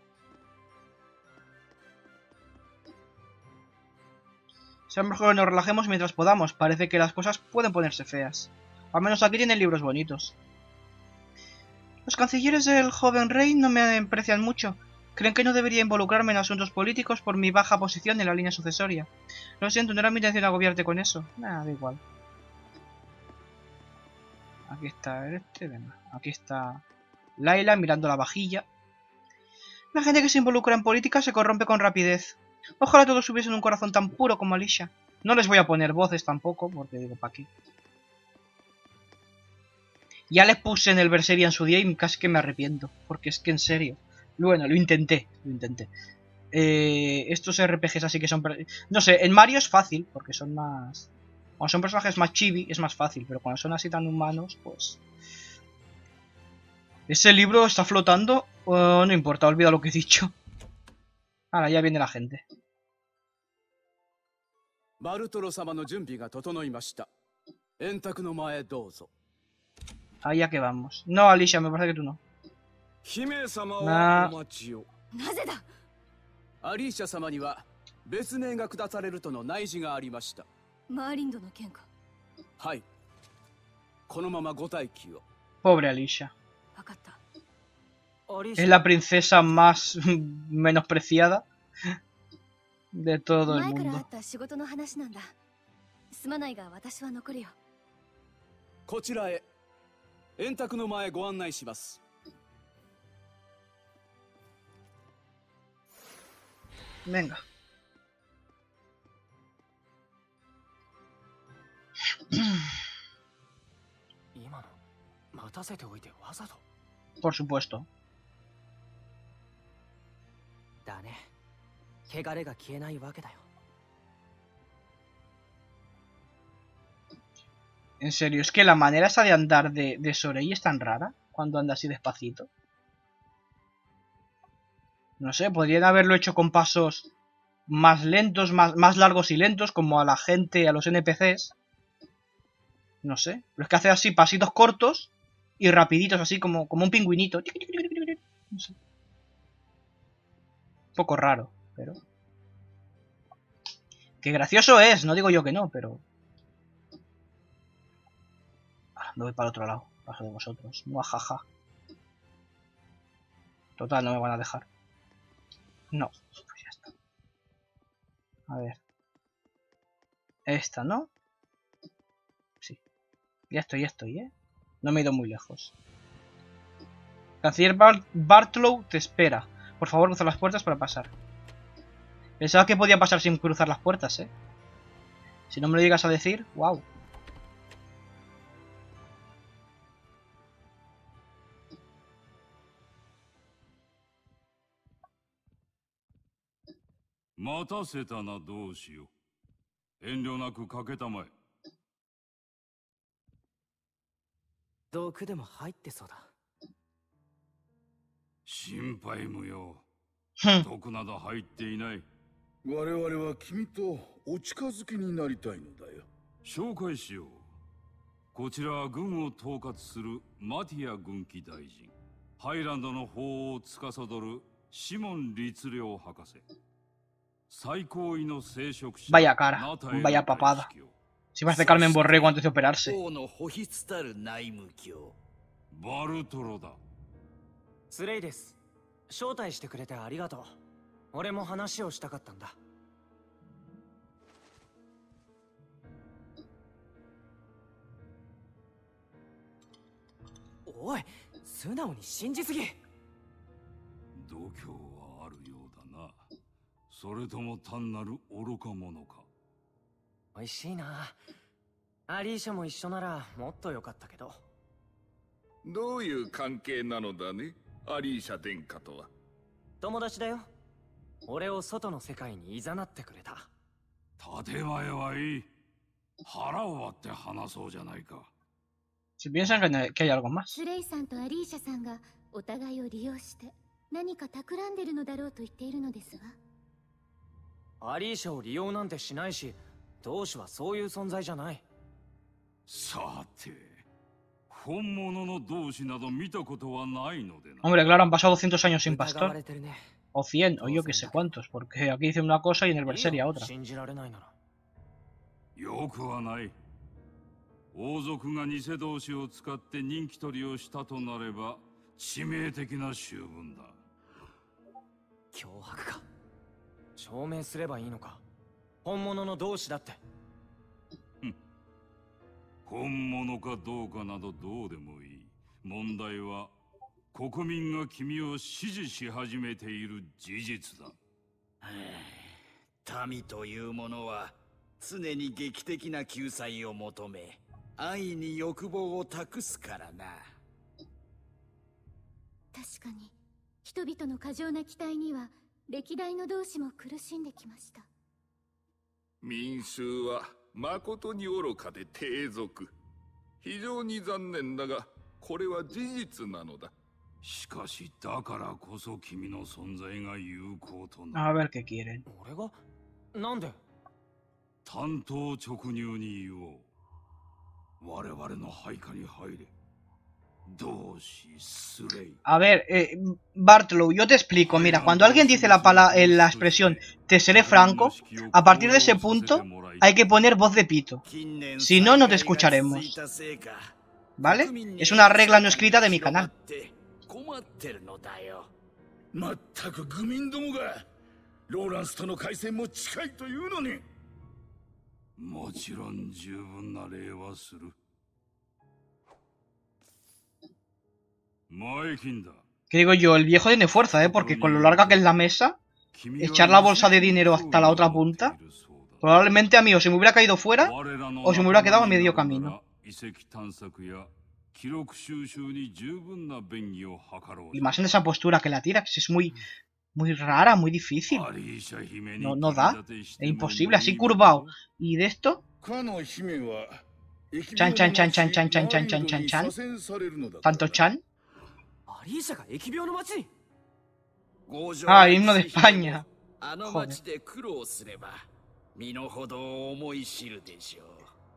Sea mejor que nos relajemos mientras podamos. Parece que las cosas pueden ponerse feas. Al menos aquí tienen libros bonitos. Los cancilleres del joven rey no me aprecian mucho. Creen que no debería involucrarme en asuntos políticos por mi baja posición en la línea sucesoria. Lo siento, no era mi intención agobiarte con eso. Nada, da igual. Aquí está este, venga. Aquí está Laila mirando la vajilla. La gente que se involucra en política se corrompe con rapidez. Ojalá todos hubiesen un corazón tan puro como Alicia. No les voy a poner voces tampoco, porque digo, ¿para qué? Ya les puse en el Berseria en su día y casi que me arrepiento. Porque es que en serio. Bueno, lo intenté, lo intenté. Eh, estos RPGs así que son... No sé, en Mario es fácil, porque son más... Cuando son personajes más chibi es más fácil, pero cuando son así tan humanos, pues... Ese libro está flotando. Oh, no importa, olvida lo que he dicho. Ahora ya viene la gente. バルトロ様の準備が整いました円卓の前へどうぞ Ahí ya que vamos. No, Alicia, me parece que tú no. 姫様なはお待ちをなぜだアリーシャ様には別名が下されるとの内示がありましたマーリンドの件かはいこのままご待機を Pobre Alicia. 分かった Es la princesa más [laughs] menospreciada de todo el 前からあっ mundo. た仕事の話なんだすまないが私は残るよこちらへ 円卓の前へご案内します Venga. 今の待たせておいてわざと Por supuesto. だね汚れが消えないわけだよ En serio, es que la manera esa de andar de, de es tan rara. Cuando anda así despacito. No sé, podrían haberlo hecho con pasos más lentos, más, más largos y lentos, como a la gente, a los NPCs. No sé. Pero es que hace así pasitos cortos y rapiditos, así como, como un pingüinito. No sé. Un poco raro, pero... Que gracioso es, no digo yo que no, pero... me voy para el otro lado, paso de vosotros. Muajaja. Total, no me van a dejar. No, pues ya está. A ver. Esta, ¿no? Sí. Ya estoy, ya estoy, ¿eh? No me he ido muy lejos. Canciller Bar- Bartlow te espera. Por favor, cruza las puertas para pasar. Pensaba que podía pasar sin cruzar las puertas, ¿eh? Si no me lo llegas a decir, wow. 待たせたなどうしよう。遠慮なくかけたまえ。毒でも入ってそうだ。心配無用。Hmm. 毒など入っていない。我々は君とお近づきになりたいのだよ。紹介しよう。こちらは軍を統括するマティア軍機大臣。ハイランドの法を司るシモン律令博士 Vaya cara, vaya papada. Si parece Carmen Borrego antes de operarse. ¡Oye! ¡Sunao ni shinji sugi! ¡Dokyo! それとも単なる愚か者か？美味しいな。アリーシャも一緒ならもっと良かったけど。どういう関係なのだね？アリーシャ殿下とは。友達だよ。俺を外の世界に誘ってくれた。建前はいい。腹を割って話そうじゃないか。Si piensan que, no- que hay algo más. スレイさんとアリーシャさんがお互いを利用して何か企んでるのだろうと言っているのですわアリーシャを利用なんてしないし同志はそういう存在じゃないさて本物の同志など見たことはないのでな Hombre, claro, han pasado 200 años sin pastor. O 100, o yo que sé cuántos. Porque aquí dice una cosa y en el Berseria otra. 信じられないならよくはない王族が偽同士を使って人気取りをしたとなれば致命的な醜聞だ脅迫か証明すればいいのか。本物の同志だって。本物かどうかなどどうでもいい。問題は国民が君を支持し始めている事実だ。民というものは常に劇的な救済を求め安易に欲望を託すからな。確かに人々の過剰な期待には歴代の同志も苦しんできました。民衆は誠に愚かで低俗。非常に残念だがこれは事実なのだ。しかしだからこそ君の存在が有効となる.俺が？なんで？単刀直入に言おう。我々の配下に入れ A ver, eh, Bartlow, yo te explico. Mira, cuando alguien dice la, pala eh, la expresión te seré franco, a partir de ese punto hay que poner voz de pito. Si no, no te escucharemos. ¿Vale? Es una regla no escrita de mi canal. Que digo yo, el viejo tiene fuerza, ¿eh? Porque con lo larga que es la mesa, echar la bolsa de dinero hasta la otra punta, probablemente a mí se me hubiera caído fuera o se me hubiera quedado a medio camino. Y más en esa postura que la tira, que es muy, muy rara, muy difícil. No, no da, es imposible, así curvado. ¿Y de esto? Chan, chan, chan, chan, chan, chan, chan, chan, chan, chan. Tanto chan. Ah, himno de España.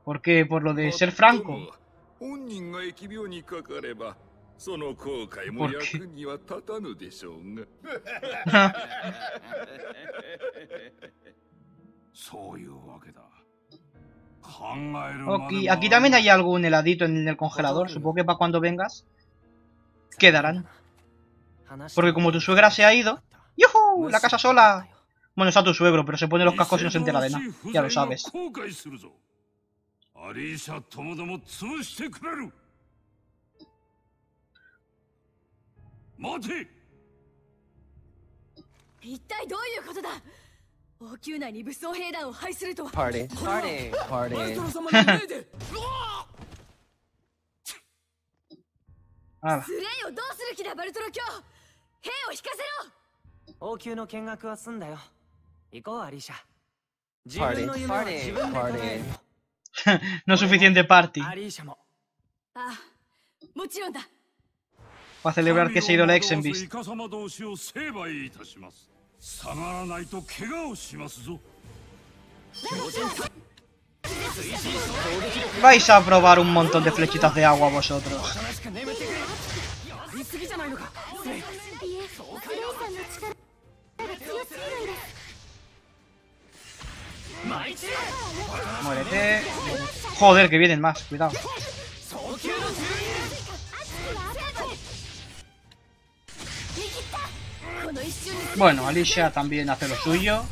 ¿Por qué? ¿Por lo de ser franco? [laughs] Okay, aquí también hay algún heladito en el congelador, supongo que para cuando vengas quedarán. Porque como tu suegra se ha ido... ¡Yuhu! ¡La casa sola! Bueno, está tu suegro, pero se pone los cascos y no se entera de nada. Ya lo sabes. で Hala. スレイをどうする気だバルトロ卿兵を引かせろ王宮の見学は済んだよ 行こうアリシャ自 Party, 分の夢は party, 自分で叶える [laughs] party. no suficiente party アリーシャもあもちろんだ para celebrar que se ha ido la イ Exenbist. カ様同士を成敗いたします下がらないと怪我をしますぞ Vais a probar un montón de flechitas de agua vosotros. すぎじゃないのかスレイいえスレイさんの力が強すぎるんです Muérete. Joder, que vienen más, cuidado. 早急の握ったこの一瞬に Bueno, Alicia también hace lo suyo.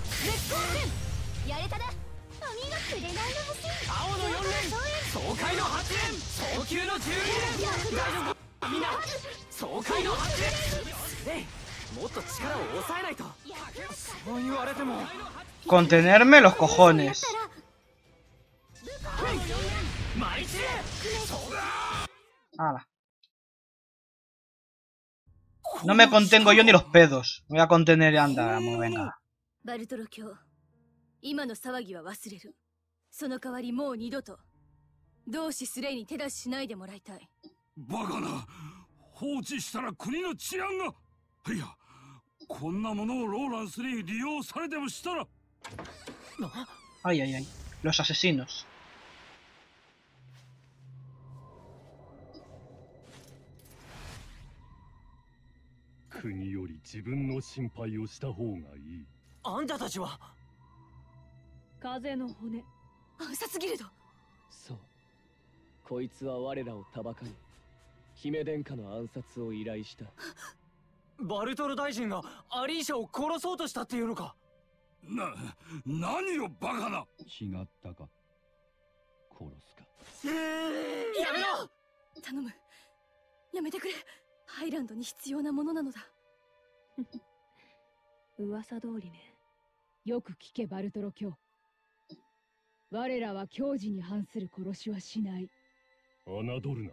やれたな髪が紅が欲しい青の4連爽快の8連早急の12連大丈夫みんな。爽快の8連スレイもっと力を抑えないと。そう言われても。Contenerme チレ Hala. No me contengo yo ni los pedos. Voy a contener y anda, venga. バルトロ卿今の騒ぎは忘れる。その代わりもう二度と。同志スレイに手出ししないでもらいたいバカな。放置したら国の治安が。いやこんなものをローランスに利用されてもしたら。Ay, ay, ay. Los asesinos. 国より自分の心配をした方がいい。あんたたちは。風の骨。暗殺ギルドそう。こいつは我らをたばかり姫殿下の暗殺を依頼した。バルトル大臣がアリーシャを殺そうとしたっていうのか？な何よバカな。違ったか？殺すか？やめろ！頼む。やめてくれ。ハイランドに必要なものなのだ。[laughs] 噂通りね。よく聞けバルトロ卿我らは矜持に反する殺しはしない。侮るな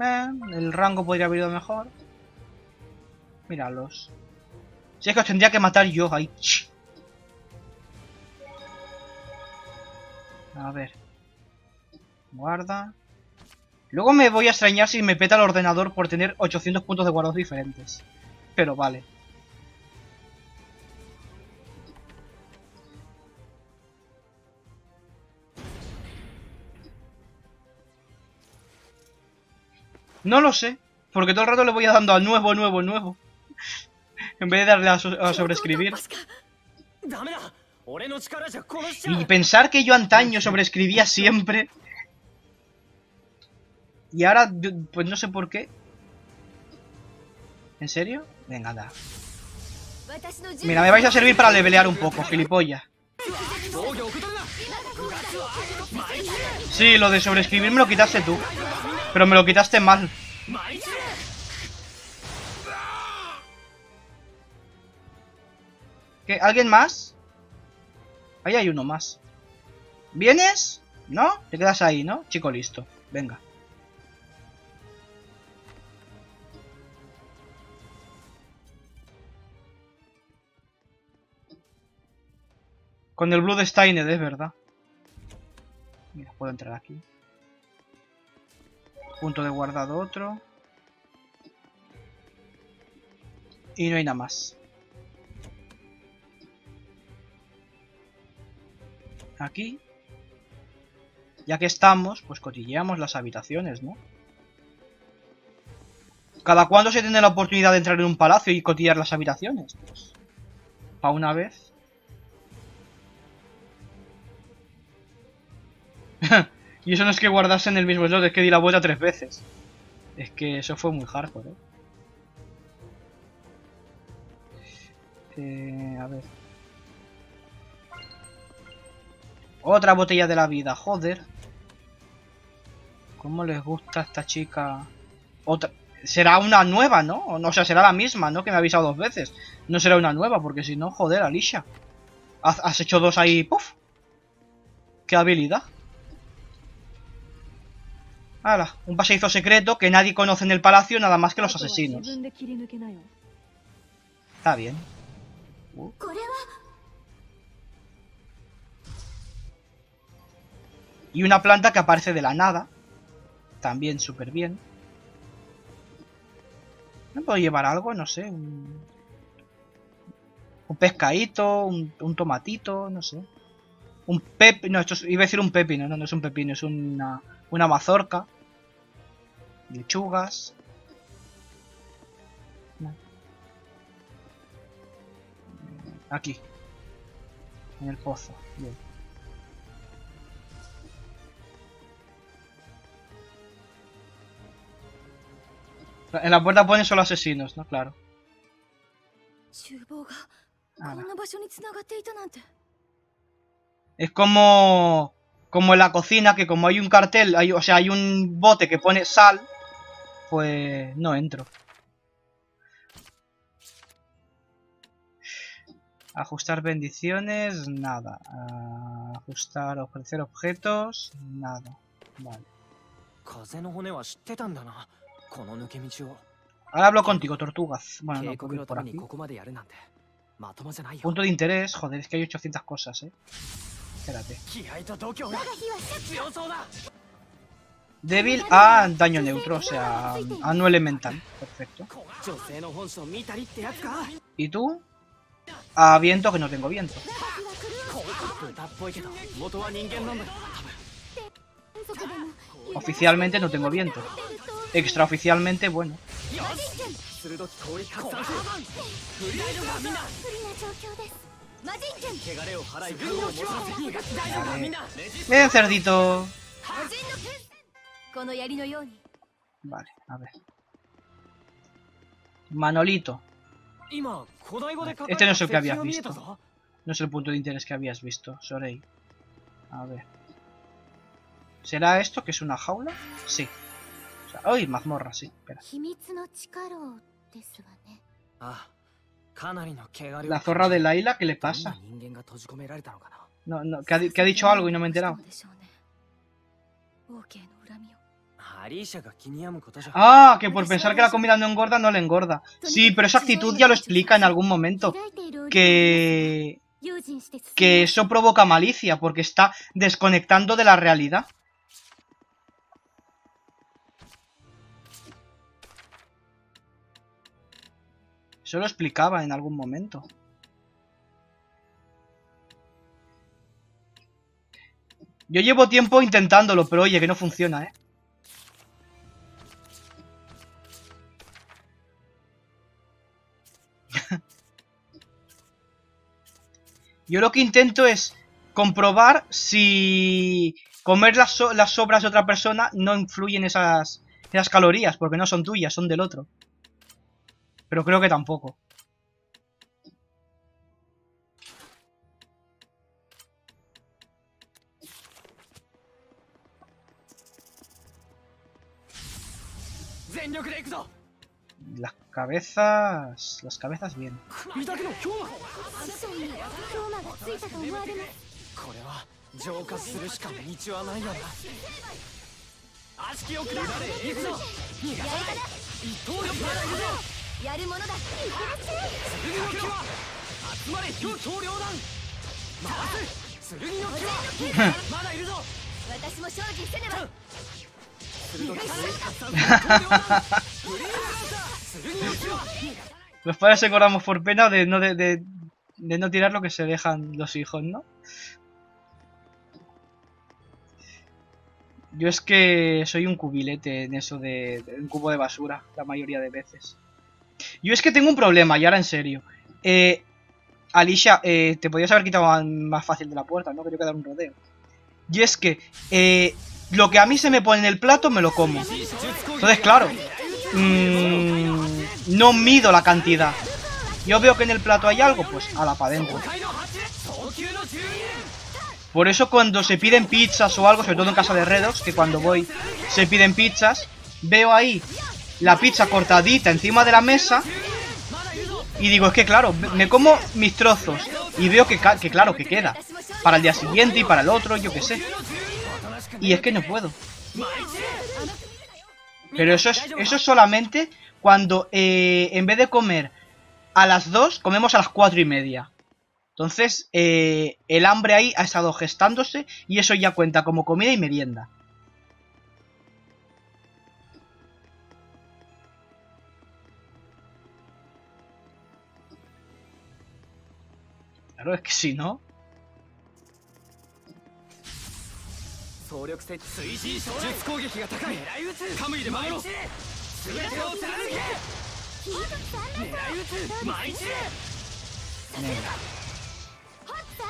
Eh, el rango podría haber ido mejor. Míralos. Si es que os tendría que matar yo ahí. A ver. Guarda. Luego me voy a extrañar si me peta el ordenador por tener 800 puntos de guardados diferentes. Pero vale. No lo sé, porque todo el rato le voy dando al nuevo, nuevo, nuevo. en vez de darle a, so sobreescribir. Y pensar que yo antaño sobreescribía siempre. Y ahora, pues no sé por qué. ¿En serio? Venga, anda. Mira, me vais a servir para levelear un poco, gilipollas. Sí, lo de sobreescribir me lo quitaste tú. Pero me lo quitaste mal. ¿Qué? ¿Alguien más? Ahí hay uno más. ¿Vienes? ¿No? Te quedas ahí, ¿no? Chico listo. Venga. Con el Bloodstained, es verdad. Mira, puedo entrar aquí. Punto de guardado otro. Y no hay nada más. Aquí. Ya que estamos, pues cotilleamos las habitaciones, ¿no? ¿Cada cuándo se tiene la oportunidad de entrar en un palacio y cotillar las habitaciones? Pues, ¿Pa una vez? [laughs] [laughs] y eso no es que guardase en el mismo slot, es que di la vuelta tres veces. Es que eso fue muy hardcore, ¿eh? Eh, a ver. Otra botella de la vida, joder. ¿Cómo les gusta a esta chica? Otra... Será una nueva, ¿no? O sea, será la misma, ¿no? Que me ha avisado dos veces. No será una nueva, porque si no, joder, Alicia. Has, hecho dos ahí, ¡puf! ¡Qué habilidad! ¡Hala! Un paseizo secreto que nadie conoce en el palacio nada más que los asesinos. Está bien. Y una planta que aparece de la nada. También súper bien. ¿Me puedo llevar algo? No sé. Un, un pescadito, un, tomatito, no sé. Un pep... No, esto iba a decir un pepino, no, no es un pepino, es una, una mazorca. Lechugas. Aquí. En el pozo. Bien. En la puerta ponen solo asesinos, ¿no? Claro. Es como como en la cocina que como hay un cartel, hay, o sea, hay un bote que pone sal, pues no entro. Ajustar bendiciones, nada. ajustar, ofrecer objetos, nada. Vale. Ahora hablo contigo, tortugas. Bueno, no, por aquí. Punto de interés, joder, es que hay 800 cosas, eh. Espérate. Débil a daño neutro, o sea, a no elemental. Perfecto. ¿Y tú? A viento que no tengo viento. Oficialmente no tengo viento. Extraoficialmente, bueno. Ven, cerdito. Vale, a ver. Manolito. Este no es el que habías visto. No es el punto de interés que habías visto, Sorei. A ver. ¿Será esto que es una jaula? Sí. ¡Ay, mazmorra! Sí, espera. La zorra de la isla, ¿qué le pasa? No, no, que ha, dicho algo y no me he enterado. Ah, que por pensar que la comida no engorda, no le engorda. Sí, pero esa actitud ya lo explica en algún momento. Que... Que eso provoca malicia, porque está desconectando de la realidad. Eso lo explicaba en algún momento. Yo llevo tiempo intentándolo, pero oye, que no funciona, ¿eh? [laughs] Yo lo que intento es comprobar si comer las, sobras de otra persona no influyen esas, esas calorías, porque no son tuyas, son del otro. Pero creo que tampoco. Las cabezas... Las cabezas bien. Los padres se acordamos por pena de no, de, de, no tirar lo que se dejan los hijos, ¿no? Yo es que soy un cubilete en eso de, de, un cubo de basura la mayoría de veces. Yo es que tengo un problema, y ahora en serio. Eh, Alicia, eh, te podías haber quitado más fácil de la puerta, ¿no? Quería que dar un rodeo. Y es que eh, lo que a mí se me pone en el plato me lo como. Entonces, claro, mmm, no mido la cantidad. Yo veo que en el plato hay algo, pues a la para adentro. Por eso cuando se piden pizzas o algo, sobre todo en casa de Redox, que cuando voy se piden pizzas, veo ahí la pizza cortadita encima de la mesa y digo, es que claro, me como mis trozos y veo que, que claro, que queda para el día siguiente y para el otro, yo qué sé. Y es que no puedo. Pero eso es, eso es solamente cuando eh, en vez de comer a las 2, comemos a las 4 y media. Entonces, eh, el hambre ahí ha estado gestándose y eso ya cuenta como comida y merienda. Claro, es que si no...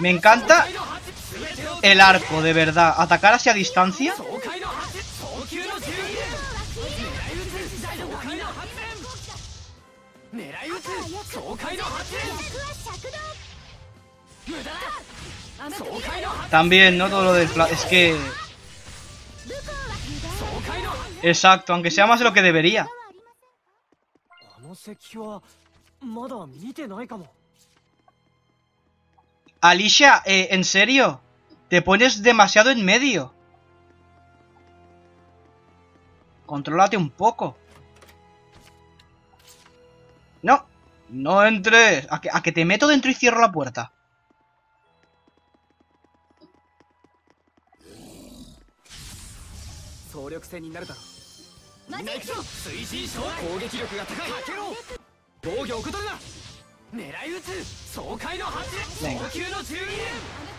Me encanta el arco, de verdad. Atacar hacia distancia. También, ¿no? Todo lo del... Es que... Exacto, aunque sea más de lo que debería. Alicia, eh, ¿en serio? Te pones demasiado en medio. Contrólate un poco. No, no entres. A que, a que te meto dentro y cierro la puerta.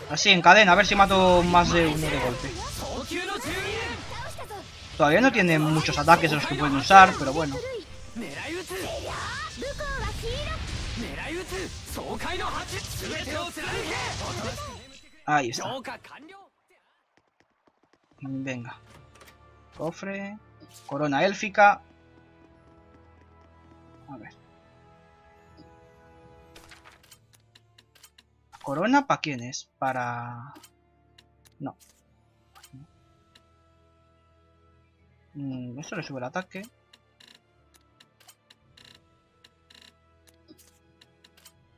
Así, en cadena, a ver si mato más de uno de golpe. Todavía no tiene muchos ataques en los que pueden usar, pero bueno. Ahí está. Venga. Cofre. Corona élfica. A ver. ¿Corona para quién es? Para... No. Mm, esto le sube el ataque.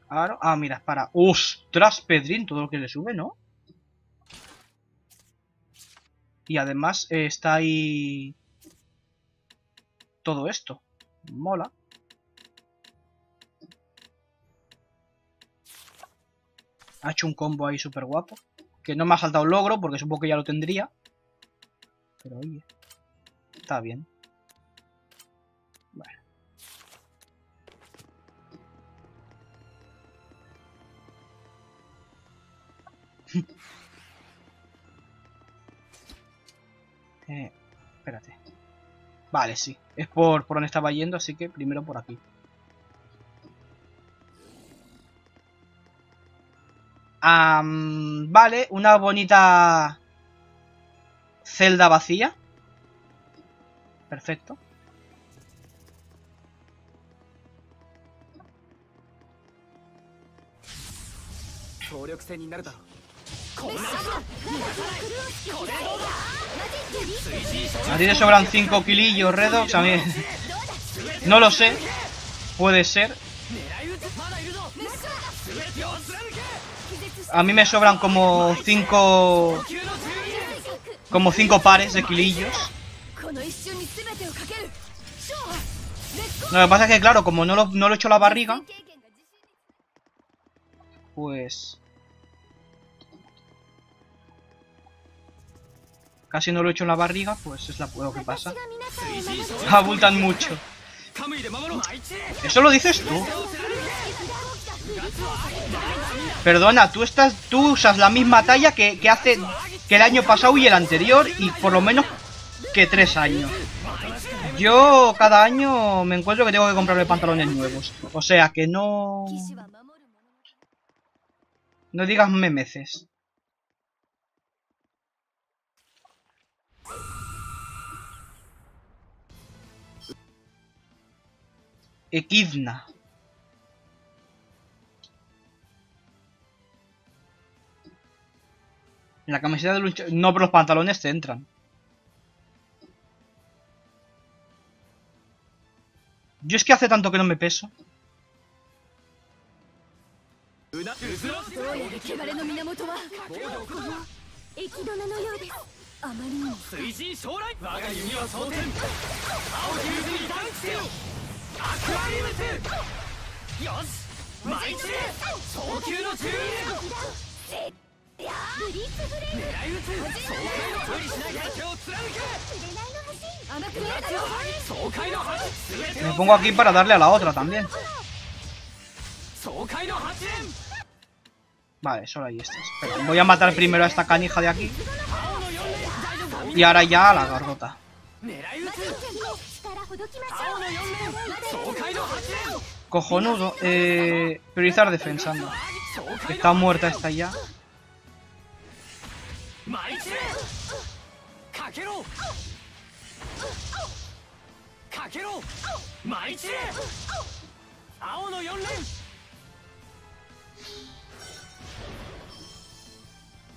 Ah, mira, es para... ¡Ostras, Pedrín! Todo lo que le sube, ¿no? Y además eh, está ahí... Todo esto. Mola. Ha hecho un combo ahí súper guapo. Que no me ha saltado logro, porque supongo que ya lo tendría. Pero oye. Está bien. Eh, espérate. Vale, sí. Es por, por donde estaba yendo, así que primero por aquí. vale, una bonita celda vacía. Perfecto. A ti te sobran 5 kilillos, Redox. A mí... No lo sé. Puede ser. A mí me sobran como 5... Como 5 pares de kilillos. lo que pasa es que, claro, como no lo, no lo he hecho la barriga... Pues... Casi no lo he hecho en la barriga, pues es la, lo que pasa. Abultan mucho. ¿Eso lo dices tú? Perdona, tú estás, tú usas la misma talla que, que hace que el año pasado y el anterior y por lo menos que tres años. Yo cada año me encuentro que tengo que comprarme pantalones nuevos. O sea que no... No digas memeces. Equidna. La camiseta de lucha... No, pero los pantalones te entran. Yo es que hace tanto que no me peso. Me pongo aquí para darle a la otra también. Vale, solo hay estas. Voy a matar primero a esta canija de aquí. Y ahora ya a la gargota. Cojonudo. Eh, priorizar defensa, anda. Está muerta esta ya.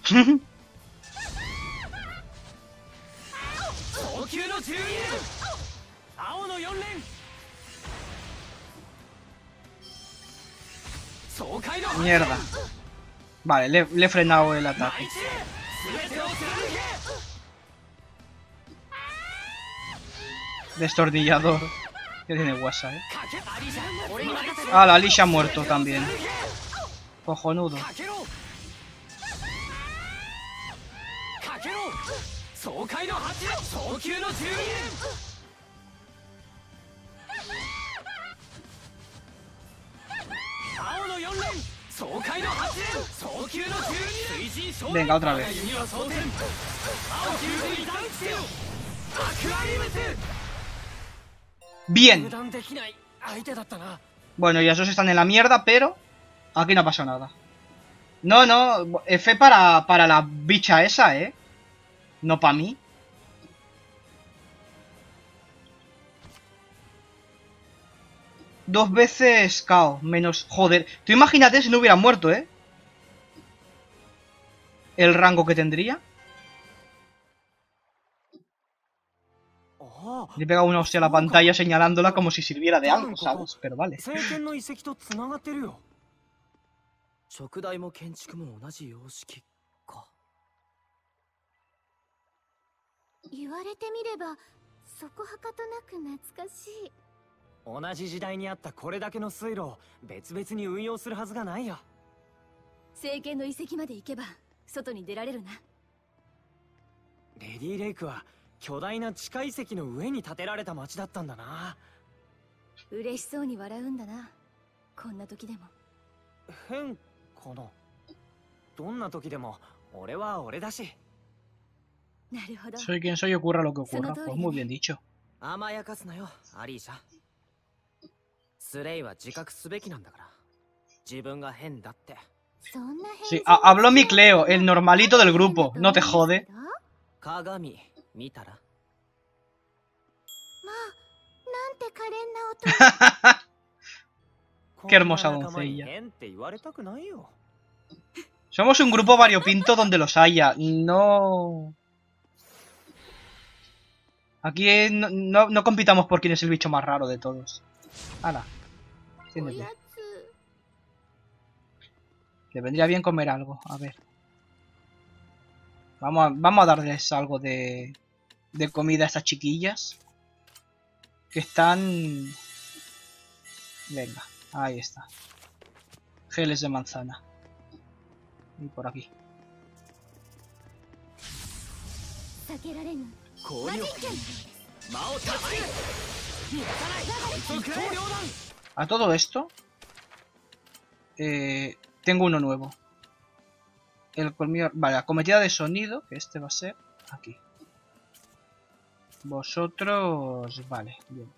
[laughs] 青の四連 早急の注意青の四連爽快の Mierda. Vale, le, le he frenado el マ ataque. イチレ全てを貫け Destornillador. Que tiene WhatsApp, eh. かけアリシャ俺に任せろ Ah, la Alicia ha muerto también. Cojonudo. Venga, otra vez. Bien. Bueno, y esos están en la mierda, pero aquí no pasó nada. No, no, F para, para la bicha esa, ¿eh? No para mí. Dos veces KO, menos... Joder, tú imagínate si no hubiera muerto, ¿eh? El rango que tendría. Le he pegado una hostia a la pantalla señalándola como si sirviera de algo, ¿sabes? Pero vale. 同じ時代にあったこれだけの水路を別々に運用するはずがないよ。聖剣の遺跡まで行けば外に出られるな。レディレイクは巨大な地下遺跡の上に建てられた町だったんだな。嬉しそうに笑うんだな。こんな時でも。変かなどんな時でも俺は俺だし。なるほど。Soy quien soy, ocurra lo que ocurra. Pues muy bien dicho. 甘やかすなよアリーシャ Sí, habló mi Cleo, el normalito del grupo. No te jode. ¡Ah! [laughs] Qué hermosa doncella. Somos un grupo variopinto donde los haya. No... Aquí no, no compitamos por quién es el bicho más raro de todos. Ala. Enciéndete. Le vendría bien comer algo, a ver. Vamos a, vamos a darles algo de, de comida a estas chiquillas. Que están... Venga, ahí está. Geles de manzana. Y por aquí. A todo esto, eh, tengo uno nuevo. El colmillo... Vale, acometida de sonido, que este va a ser aquí. Vosotros... Vale, bien.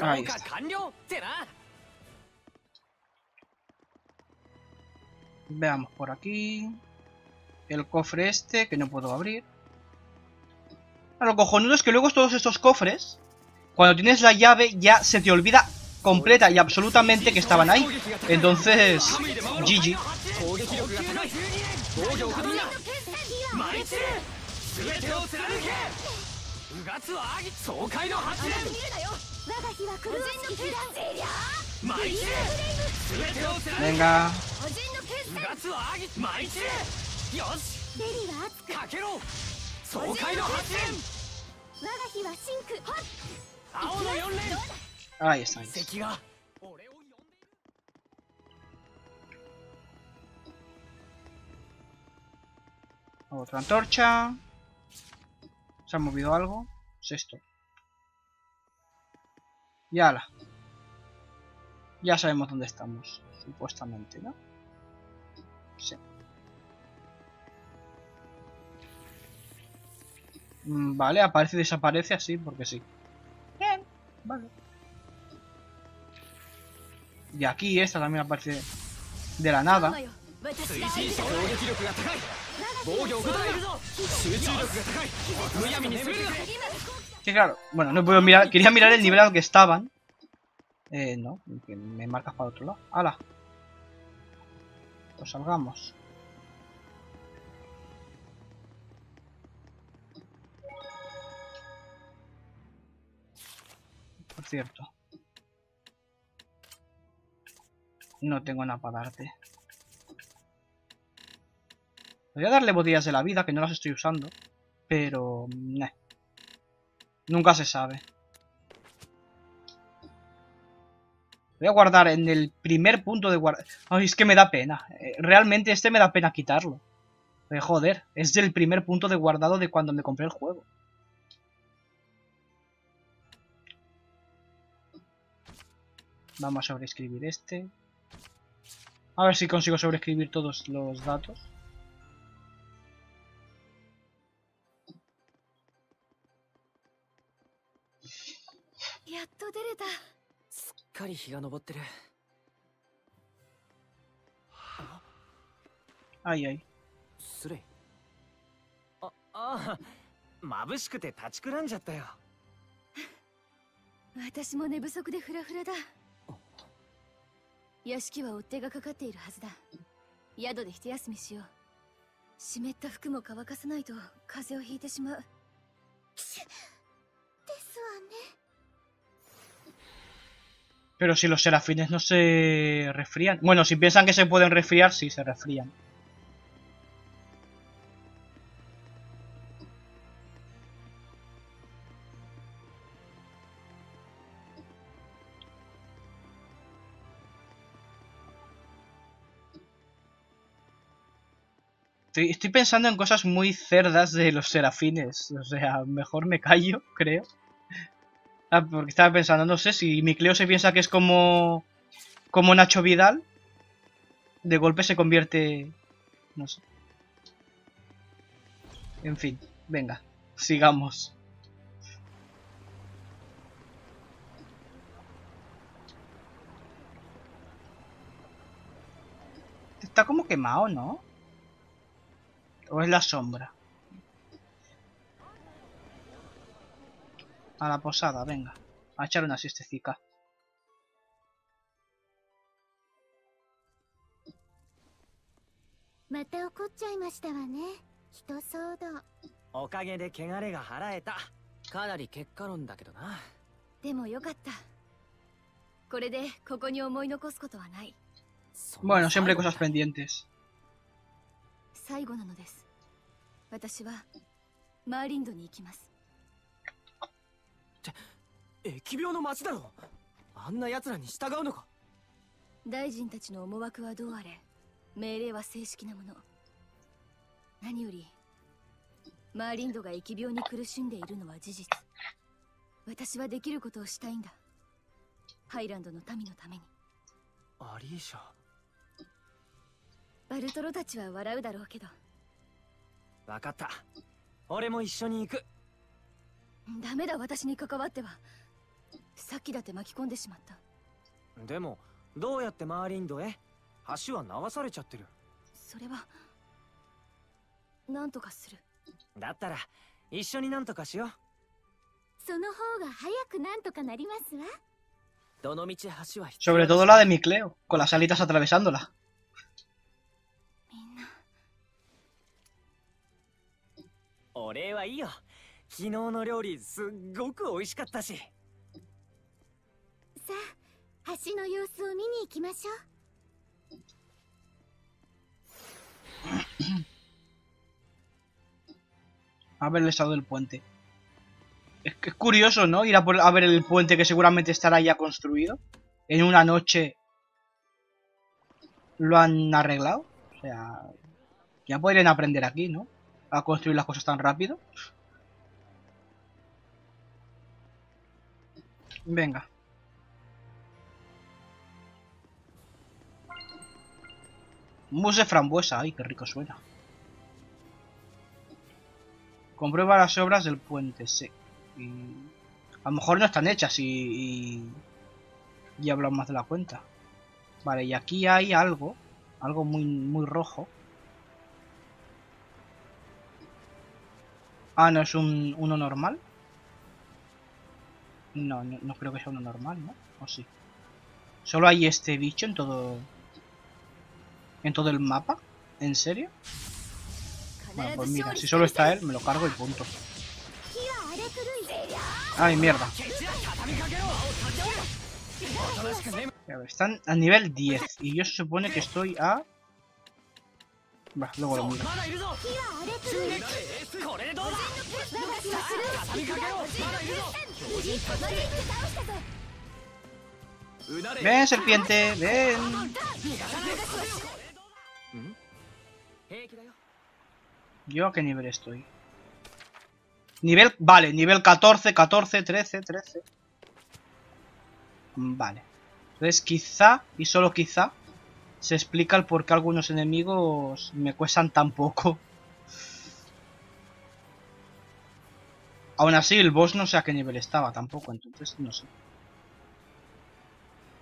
Ahí está. Veamos por aquí. El cofre este, que no puedo abrir. A lo cojonudo es que luego todos estos cofres, cuando tienes la llave, ya se te olvida completa y absolutamente que estaban ahí. Entonces, GG. 月はアギ爽快の8年。見るなよ我が日は黒人の手だぜりゃマイチレ全てを捨て年が個人の決戦。月はアギマイチレよしデリは熱く。かけろ。爽快の8年。我が日はシンクはっ青の4連 Ah, yes, nice. 敵が。俺を呼んでる Otra antorcha. ¿Se ha movido algo? Es esto. Y ala. Ya sabemos dónde estamos, supuestamente, ¿no? Sí. Mm, vale, aparece y desaparece así, porque sí. Bien, vale. Y aquí esta también aparece de la nada. Claro, bueno, no puedo mirar, quería mirar el nivel al que estaban. Eh, no, me marcas para otro lado. ¡Hala! Pues salgamos. Por cierto. No tengo nada para darte. Voy a darle botellas de la vida, que no las estoy usando. Pero... Nunca se sabe. Voy a guardar en el primer punto de guardar... Ay, es que me da pena. Eh, realmente este me da pena quitarlo. Eh, joder, es el primer punto de guardado de cuando me compré el juego. Vamos a sobreescribir este. A ver si consigo sobreescribir todos los datos. Ay, ay. スレイあああ眩しくて立ちくらんじゃったよ。[laughs] 私も寝不足でフラフラだ。屋敷は追っ手がかかっているはずだ。宿で一休みしよう。湿った服も乾かさないと風邪をひいてしまう。ですわね Pero si los serafines no se resfrían. Bueno, si piensan que se pueden resfriar, sí, se resfrían. Estoy, pensando en cosas muy cerdas de los serafines. O sea, mejor me callo, [laughs] creo. Ah, porque estaba pensando, no sé, si mi Cleo se piensa que es como... Como Nacho Vidal. De golpe se convierte... No sé. En fin, venga, sigamos. Está como quemado, ¿no? ¿O es la sombra? A la posada, venga. A echar una siestecica. また怒っちゃいましたわね人騒動おかげで汚れが払えたかなり結果論だけどなでもよかったこれでここに思い残すことはない Bueno, siempre hay cosas pendientes 最後なのです私はマーリンドに行きます って疫病の町だろあんな奴らに従うのか。大臣たちの思惑はどうあれ。命令は正式なもの。何よりマーリンドが疫病に苦しんでいるのは事実。私はできることをしたいんだ。ハイランドの民のために。アリーシャ。バルトロたちは笑うだろうけど。分かった。俺も一緒に行くダメだ私に関わっては。さっきだって巻き込んでしまった。でもどうやってマーリンドへ？橋は流されちゃってる。それはなんとかする。だったら一緒になんとかしよう。その方が早くなんとかなりますわ。Sobre todo la de mi Cleo, con las alitas atravesándola. お礼はいいよ昨日の料理すっごく美味しかったしさあ橋の様子を見に行きましょう [coughs] a ver el estado del puente. Es que es curioso, ¿no? Ir a, por, a ver el puente que seguramente estará ya construido. En una noche lo han arreglado. O sea, ya podrían aprender aquí, ¿no? A construir las cosas tan rápido. Venga. Mousse de frambuesa, ay, qué rico suena. Comprueba las obras del puente, sí. Y a lo mejor no están hechas y, y, y hablan más de la cuenta. Vale, y aquí hay algo, algo muy, muy rojo. Ah, ¿no es un, uno normal? No, no, creo que sea uno normal, ¿no? ¿O sí? Solo hay este bicho en todo... En todo el mapa. ¿En serio? Bueno, pues mira, si solo está él, me lo cargo y punto. Ay, mierda. Están a nivel 10 y yo se supone que estoy a... Va, luego lo miro. Ven, serpiente, ven. ¿Yo a qué nivel estoy? Nivel, vale, nivel 14, 14, 13, 13. Vale. Entonces quizá, y solo quizá, se explica el por qué algunos enemigos me cuestan tan poco. Aún así, el boss no sé a qué nivel estaba tampoco, entonces no sé.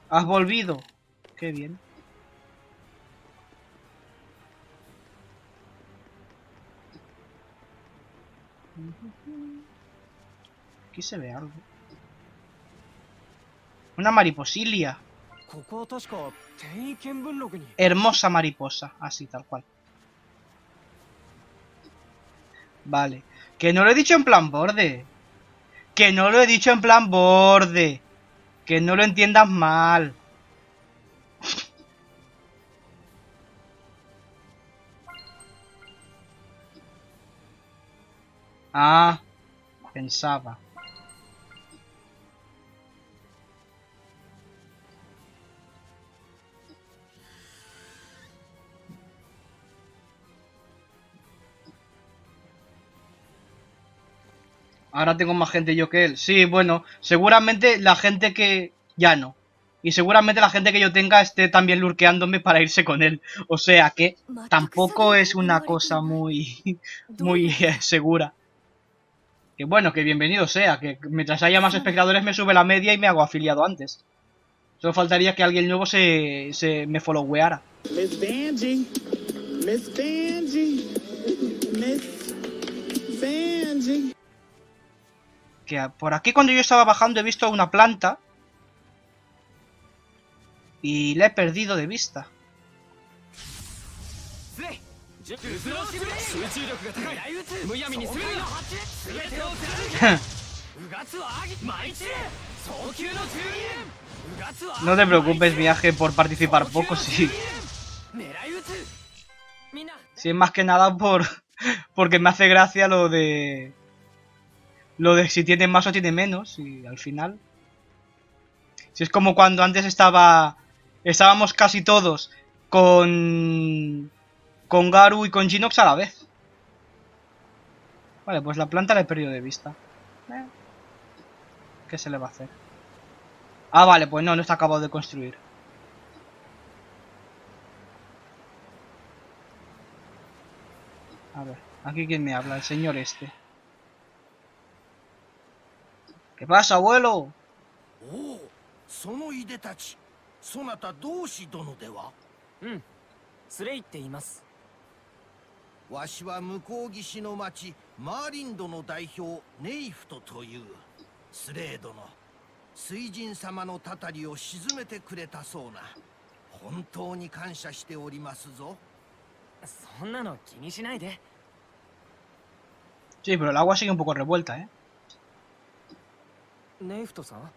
¿Has volvido? Qué bien. Aquí se ve algo. Una mariposilia. Hermosa mariposa. Así, tal cual. Vale. Que no lo he dicho en plan borde. Que no lo he dicho en plan borde. Que no lo entiendas mal. Ah, pensaba. Ahora tengo más gente yo que él. Sí, bueno, seguramente la gente que... Ya no. Y seguramente la gente que yo tenga esté también lurqueándome para irse con él. O sea que tampoco es una cosa muy... muy [laughs] segura. Que bueno, que bienvenido sea, que mientras haya más espectadores me sube la media y me hago afiliado antes. Solo faltaría que alguien nuevo se, se me followeara. Miss Benji. Miss Benji. Miss Benji. Que por aquí cuando yo estaba bajando he visto una planta. Y la he perdido de vista. [laughs] No te preocupes, viaje, por participar poco, sí. Sí, más que nada por [laughs] porque me hace gracia lo de lo de si tiene más o tiene menos y al final si es como cuando antes estaba estábamos casi todos con con Garu y con Ginox a la vez. Vale, pues la planta la he perdido de vista. Eh. ¿Qué se le va a hacer? Ah, vale, pues no, no está acabado de construir. A ver, aquí quién me habla, el señor este. ¿Qué pasa, abuelo? Oh, そのいでたち、そなた同志殿では？うん、スレイって言います。わしは向こう岸の町マーリンドの代表ネイフトというスレードの水神様のたたりを沈めてくれたそうな本当に感謝しておりますぞそんなの気にしないで Sí, pero el agua sigue un poco revuelta, ¿eh? ネイフトさん。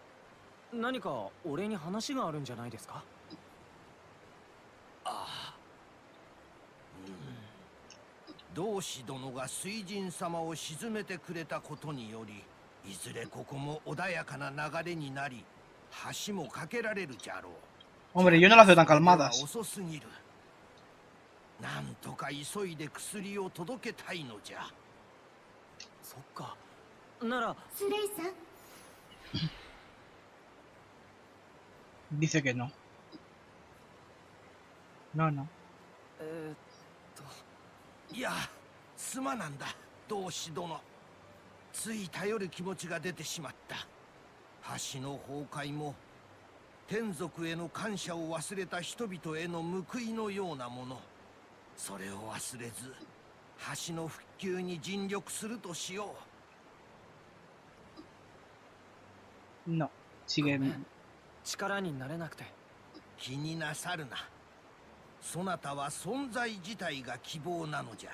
何か俺に話があるんじゃないですか？ああ、うん、同志殿が水神様を沈めてくれたことによりいずれここも穏やかな流れになり橋も架けられるじゃろう。Hombre, yo no las veo tan calmadas. 遅すぎる。なんとか急いで薬を届けたいのじゃ。そっか。なら。スレイさん Dice que no. No, no. えっといやすまなんだ同志殿つい頼る気持ちが出てしまった橋の崩壊も天族への感謝を忘れた人々への報いのようなものそれを忘れず橋の復旧に尽力するとしよう No, sigue 力になれなくて。気になさるな。そなたは存在自体が希望なのじゃ。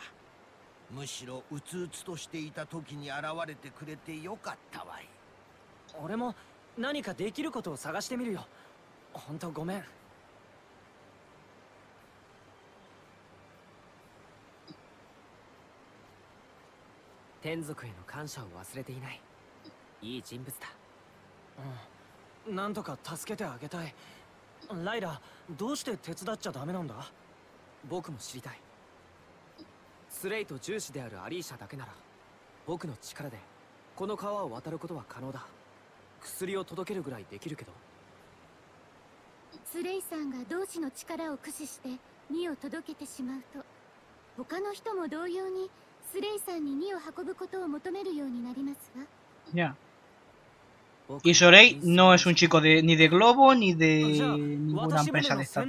むしろうつうつとしていた時に現れてくれてよかったわい。俺も何かできることを探してみるよ。本当ごめん。天族への感謝を忘れていない。いい人物だうん。なんとか助けてあげたい。ライラどうして手伝っちゃダメなんだ？僕も知りたい。スレイと重視であるアリーシャだけなら僕の力でこの川を渡ることは可能だ。薬を届けるぐらいできるけど。スレイさんが同志の力を駆使して荷を届けてしまうと他の人も同様にスレイさんに荷を運ぶことを求めるようになりますわ。Ya. Y Sorei no es un chico de, ni de Globo ni de ninguna empresa de esta.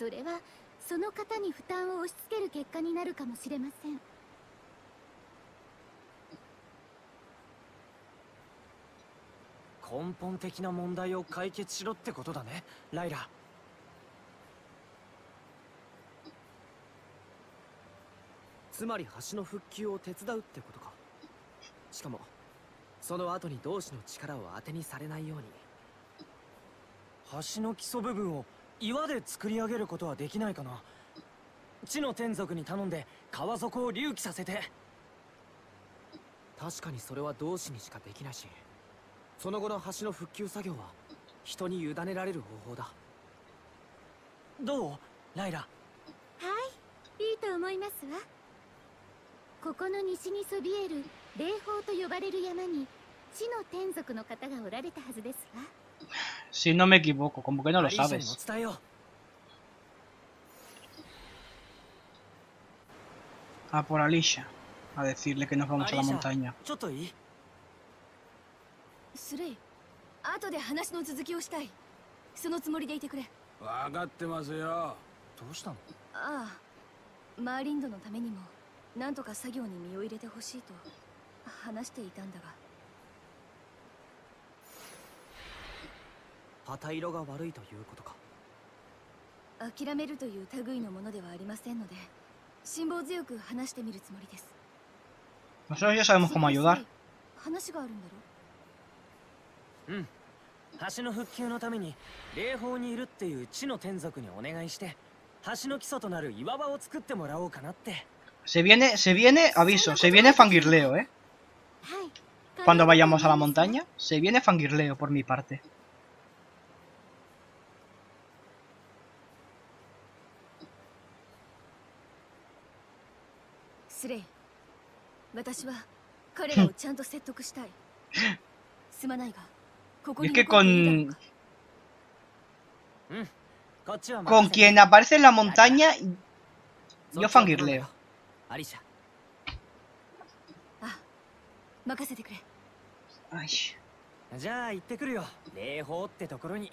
それはその方に負担を押し付ける結果になるかもしれません根本的な問題を解決しろってことだねライラつまり橋の復旧を手伝うってことかしかもその後に同志の力を当てにされないように。橋の基礎部分を岩で作り上げることはできないかな。地の天族に頼んで川底を隆起させて。確かにそれは同志にしかできないしその後の橋の復旧作業は人に委ねられる方法だ。どう？ライラ。はいいいと思いますわ。ここの西にそびえる霊峰と呼ばれる山に地の天族の方がおられたはずですわ。Si no me equivoco, como que no lo sabes. A por Alicia. A decirle que nos vamos a la montaña. スレイ後で話の続きをしたい。そのつもりでいてくれ。分かってますよ。どうしたの？ああ。マーリンドのためにもなんとか作業に身を入れてほしいと話していたんだが。旗色が悪いということか。諦めるという類のものではありませんので辛抱強く話してみるつもりです。Nosotros ya sabemos cómo ayudar. 話があるんだろうん。橋の復旧のために霊峰にいるっていう地の天族にお願いして橋の基礎となる岩場を作ってもらおうかなって。Se viene, se viene, aviso, se viene fangirleo, ¿eh? Cuando vayamos a la montaña, se viene fangirleo por mi parte. Hmm. es que con... Con quien aparece en la montaña, yo fangirleo. 任せてくれ Ay. じゃあ行ってくるよ霊峰ってところに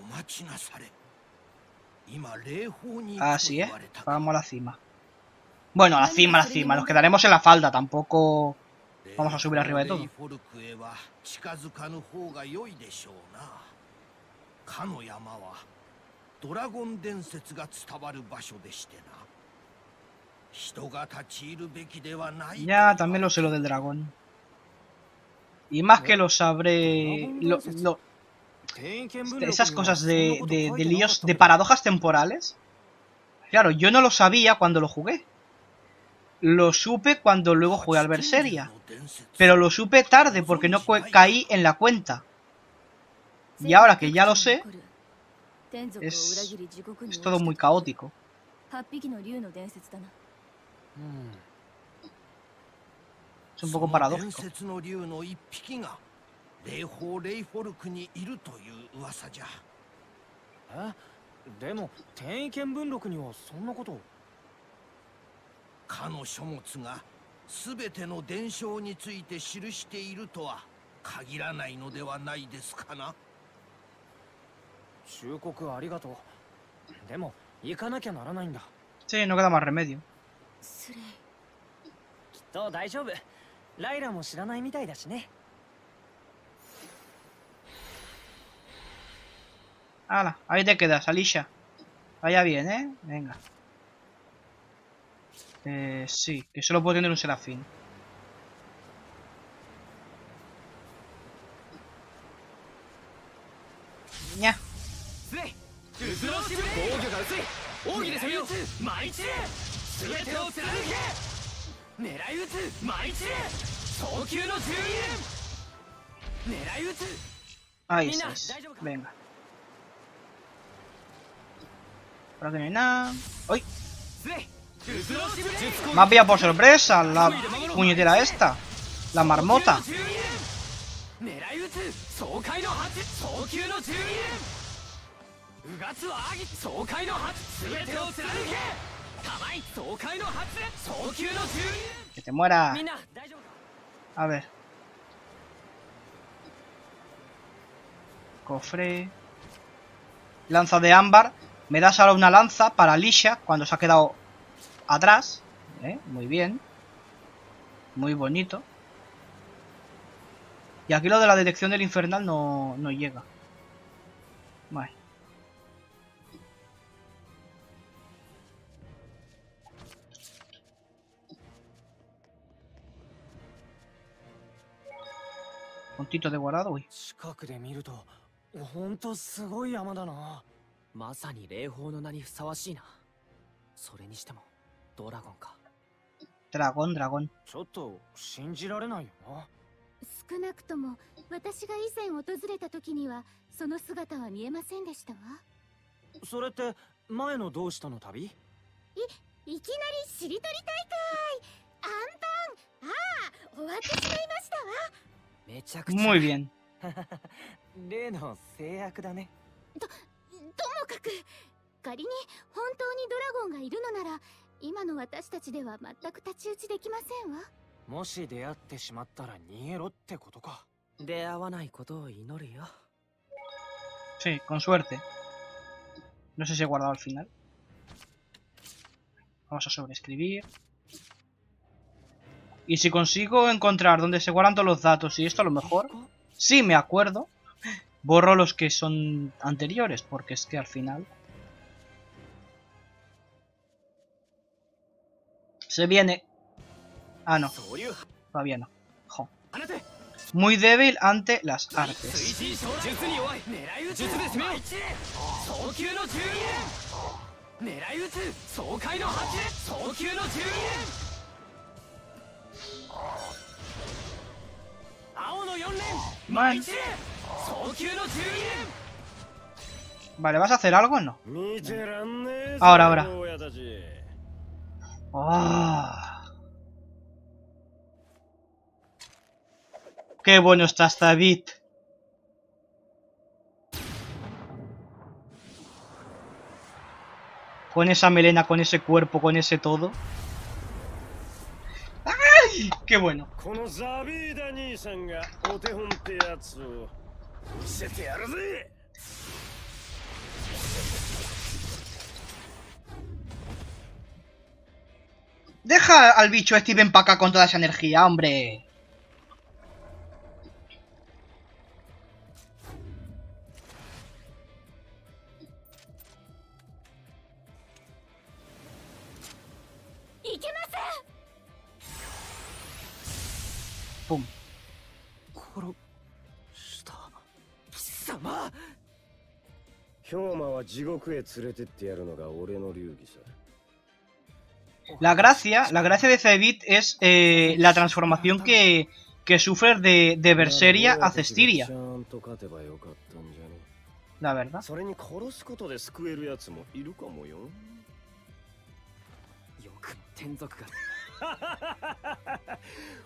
お待ちなされ Así es, vamos a la cima. Bueno, a la cima, a la cima. Nos quedaremos en la falda, tampoco vamos a subir arriba de todo. かの山はドラゴン伝説が伝わる場所でしてな Ya, también lo sé lo del dragón. Y más que lo sabré... Lo, esas cosas de, de, líos, de paradojas temporales. Claro, yo no lo sabía cuando lo jugué. Lo supe cuando luego jugué al Berseria. Pero lo supe tarde porque no caí en la cuenta. Y ahora que ya lo sé, es todo muy caótico. Es un poco paradójico. 霊峰レイフォルクにいるという噂じゃ。え？でも天意見聞録にはそんなこと。かの書物が全ての伝承について記しているとは限らないのではないですかな。忠告ありがとう。でも行かなきゃならないんだ。Sí, no queda más remedio きっと大丈夫ライラも知らないみたいだしね Hala, ahí te quedas, Alicia. Vaya bien, ¿eh? Venga. Eh, sí, que solo puedo tener un serafín. Ya. 全てを貫け狙い撃つ毎一早急の12連狙い撃つあいいですベンガ Para que nada. ¡Ay! Me ha pillado por sorpresa la puñetera esta. La marmota. Que te muera. A ver. Cofre. Lanza de ámbar. Me das ahora una lanza para Alicia cuando se ha quedado atrás. ¿eh? Muy bien. Muy bonito. Y aquí lo de la detección del infernal no, no llega. Vale. Puntito de guardado, 当すごい山だな。まさに霊峰の名にふさわしいな。それにしてもドラゴンか。ドラゴンドラゴン。ちょっと信じられないよな。少なくとも私が以前訪れた時にはその姿は見えませんでしたわ。それって前の同志との旅？いいきなりしりとり大会。アンパン。ああ終わってしまいましたわめちゃくちゃ Muy [laughs] bien 例の制約だねとともかく仮に本当にドラゴンがいるのなら今の私たちでは全く太刀打ちできませんわもし出会ってしまったら逃げろってことか出会わないことを祈るよ Sí, con suerte. No sé si he guardado al final. Vamos a sobreescribir. Y si consigo encontrar dónde se guardan todos los datos y esto a lo mejor, sí me acuerdo, borro los que son anteriores, porque es que al final... Se viene. Ah, no. Todavía no. Muy débil ante las artes. Vale. vale, ¿vas a hacer algo o no? Ahora, ahora. Oh. ¡Qué bueno estás, David! Con esa melena, con ese cuerpo, con ese todo. [laughs] Qué bueno. Deja al bicho Steven para acá con toda esa energía, hombre. まあ兵馬は地獄へ連れてってやるのが俺の流儀さ。La gracia, la gracia de Cedit es eh, la transformación que, que sufre de, de Berseria a Cestiria. La verdad.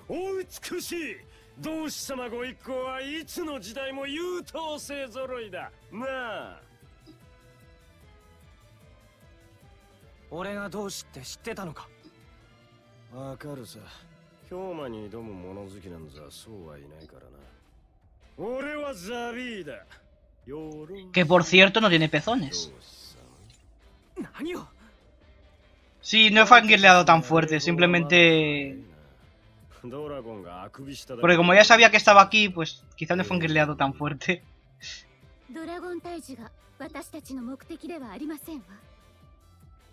お美同志様ご一行はいつの時代も優等生揃いだ。なあ。俺が同志って知ってたのか？わかるさ。氷馬に挑む物好きなんざそうはいないからな。俺はザビーだ。よろ Que por cierto no tiene pezones. 何を？Sí, no he fangirleado tan fuerte, simplemente... Porque como ya sabía que estaba aquí, pues quizá no he fangirleado tan fuerte. ドラゴン退治が私たちの目的ではありませんわ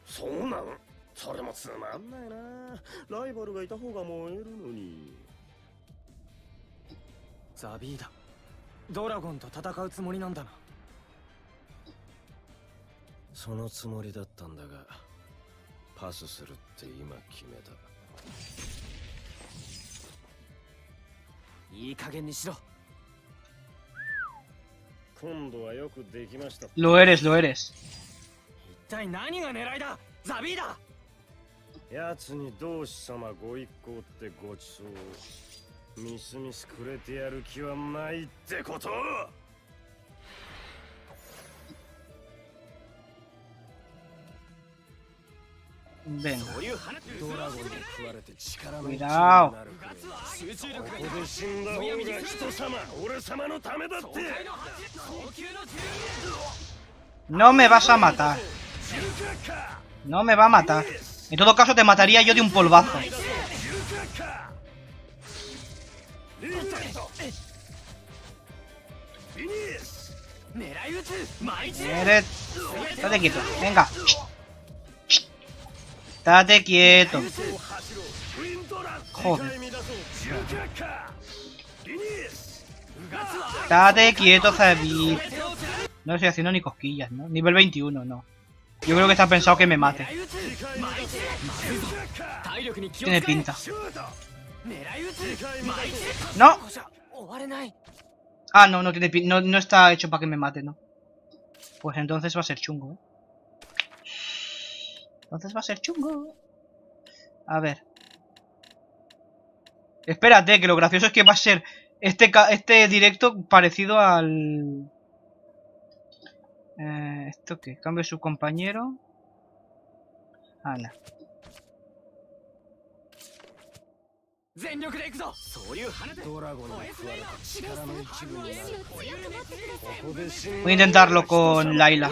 そうなん。それもつまんないな。ライバルがいた方が燃えるのに。ザビーだ。ドラゴンと戦うつもりなんだな。そのつもりだったんだがパスするって今決めたいい加減にしろ。今度はよくできました。Lo eres, lo eres. 一体何が狙いだ？ザビーだ！奴に同志様ご一行ってごちそうみすみすくれてやる気はないってこと Venga. Cuidado. No me vas a matar. No me va a matar. En todo caso te mataría yo de un polvazo. Estate quieto. Venga. Date quieto. Joder. Date quieto, Zabit. No estoy haciendo ni cosquillas, ¿no? Nivel 21, no. Yo creo que está pensado que me mate. Tiene pinta. ¡No! Ah, no, no tiene no, no está hecho para que me mate, ¿no? Pues entonces va a ser chungo, ¿eh? Entonces va a ser chungo. A ver. Espérate, que lo gracioso es que va a ser este, este directo parecido al... Eh, ¿Esto qué? Cambio su compañero. Ala. Voy a intentarlo con Laila.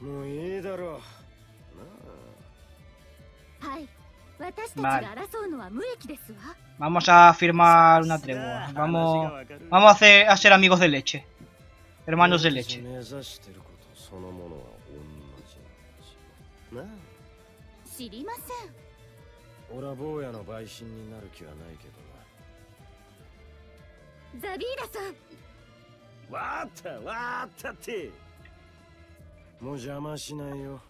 もうこれぐらいにしようぜそっちから仕掛けてきたんじゃないかだから悪かったってば俺は敵じゃないってもういいだろうなはい私たちが争うのは無益ですわ Vamos a firmar una tregua. Vamos, vamos a, hacer, a ser amigos de leche. Hermanos de leche.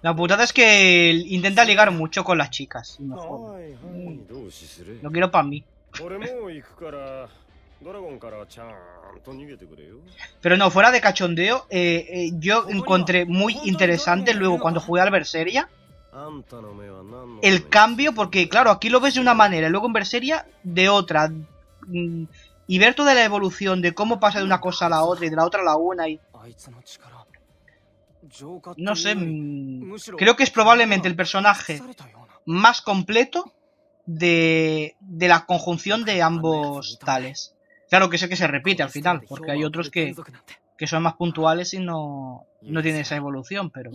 La putada es que intenta ligar mucho con las chicas. No, mm. quiero para mí. Pero no, fuera de cachondeo, eh, eh, yo encontré muy interesante luego cuando jugué al Berseria el cambio, porque claro, aquí lo ves de una manera, y luego en Berseria de otra. Mm, y ver toda la evolución de cómo pasa de una cosa a la otra y de la otra a la una y... No sé, mm, creo que es probablemente el personaje más completo de, de la conjunción de ambos tales. Claro que sé que se repite al final, porque hay otros que, que son más puntuales y no, no tienen esa evolución, pero...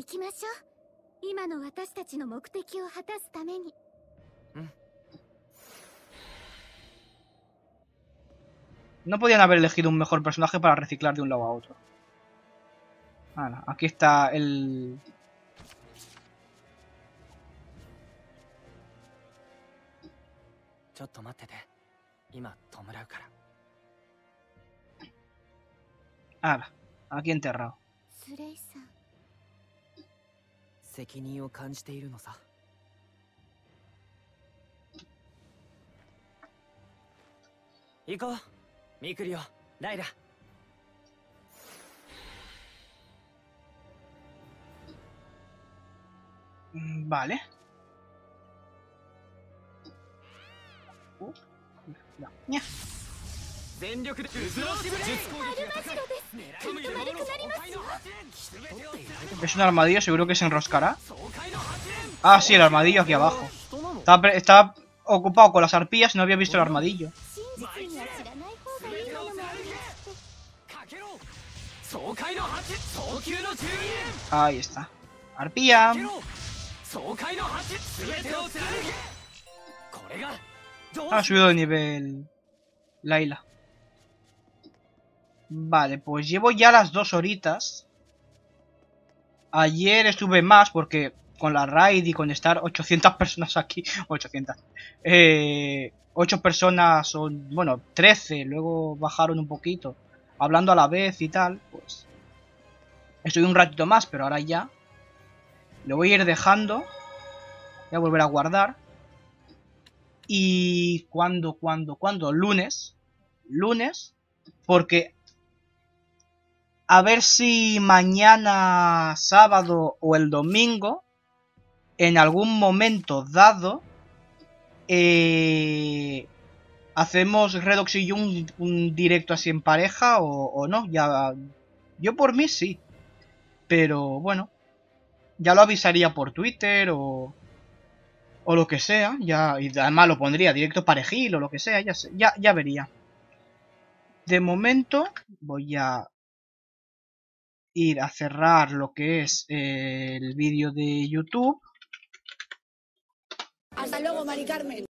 No podían haber elegido un mejor personaje para reciclar de un lado a otro. aquí está el... Ahora, aquí enterrado. 責任を感じているのさ行こうミクリオライラ Vale. Uh. Es un armadillo, seguro que se enroscará. Ah, sí, el armadillo aquí abajo. Estaba, ocupado con las arpías y no había visto el armadillo. Ahí está. Arpía. Ha subido de nivel Laila. Vale, pues llevo ya las dos horitas. Ayer estuve más porque con la raid y con estar 800 personas aquí, [laughs] 800, eh, 8 personas son, bueno, 13, luego bajaron un poquito, hablando a la vez y tal, pues estoy un ratito más, pero ahora ya lo voy a ir dejando, voy a volver a guardar y cuando, cuando, cuando, lunes, lunes, porque a ver si mañana sábado o el domingo, en algún momento dado, eh, hacemos Redox y un, un directo así en pareja o, no. Ya, yo por mí sí. Pero bueno, ya lo avisaría por Twitter o, o lo que sea. Ya, y además lo pondría directo parejil o lo que sea. Ya, ya, ya vería. De momento voy a ir a cerrar lo que es eh, el vídeo de YouTube. Hasta luego, Mari Carmen.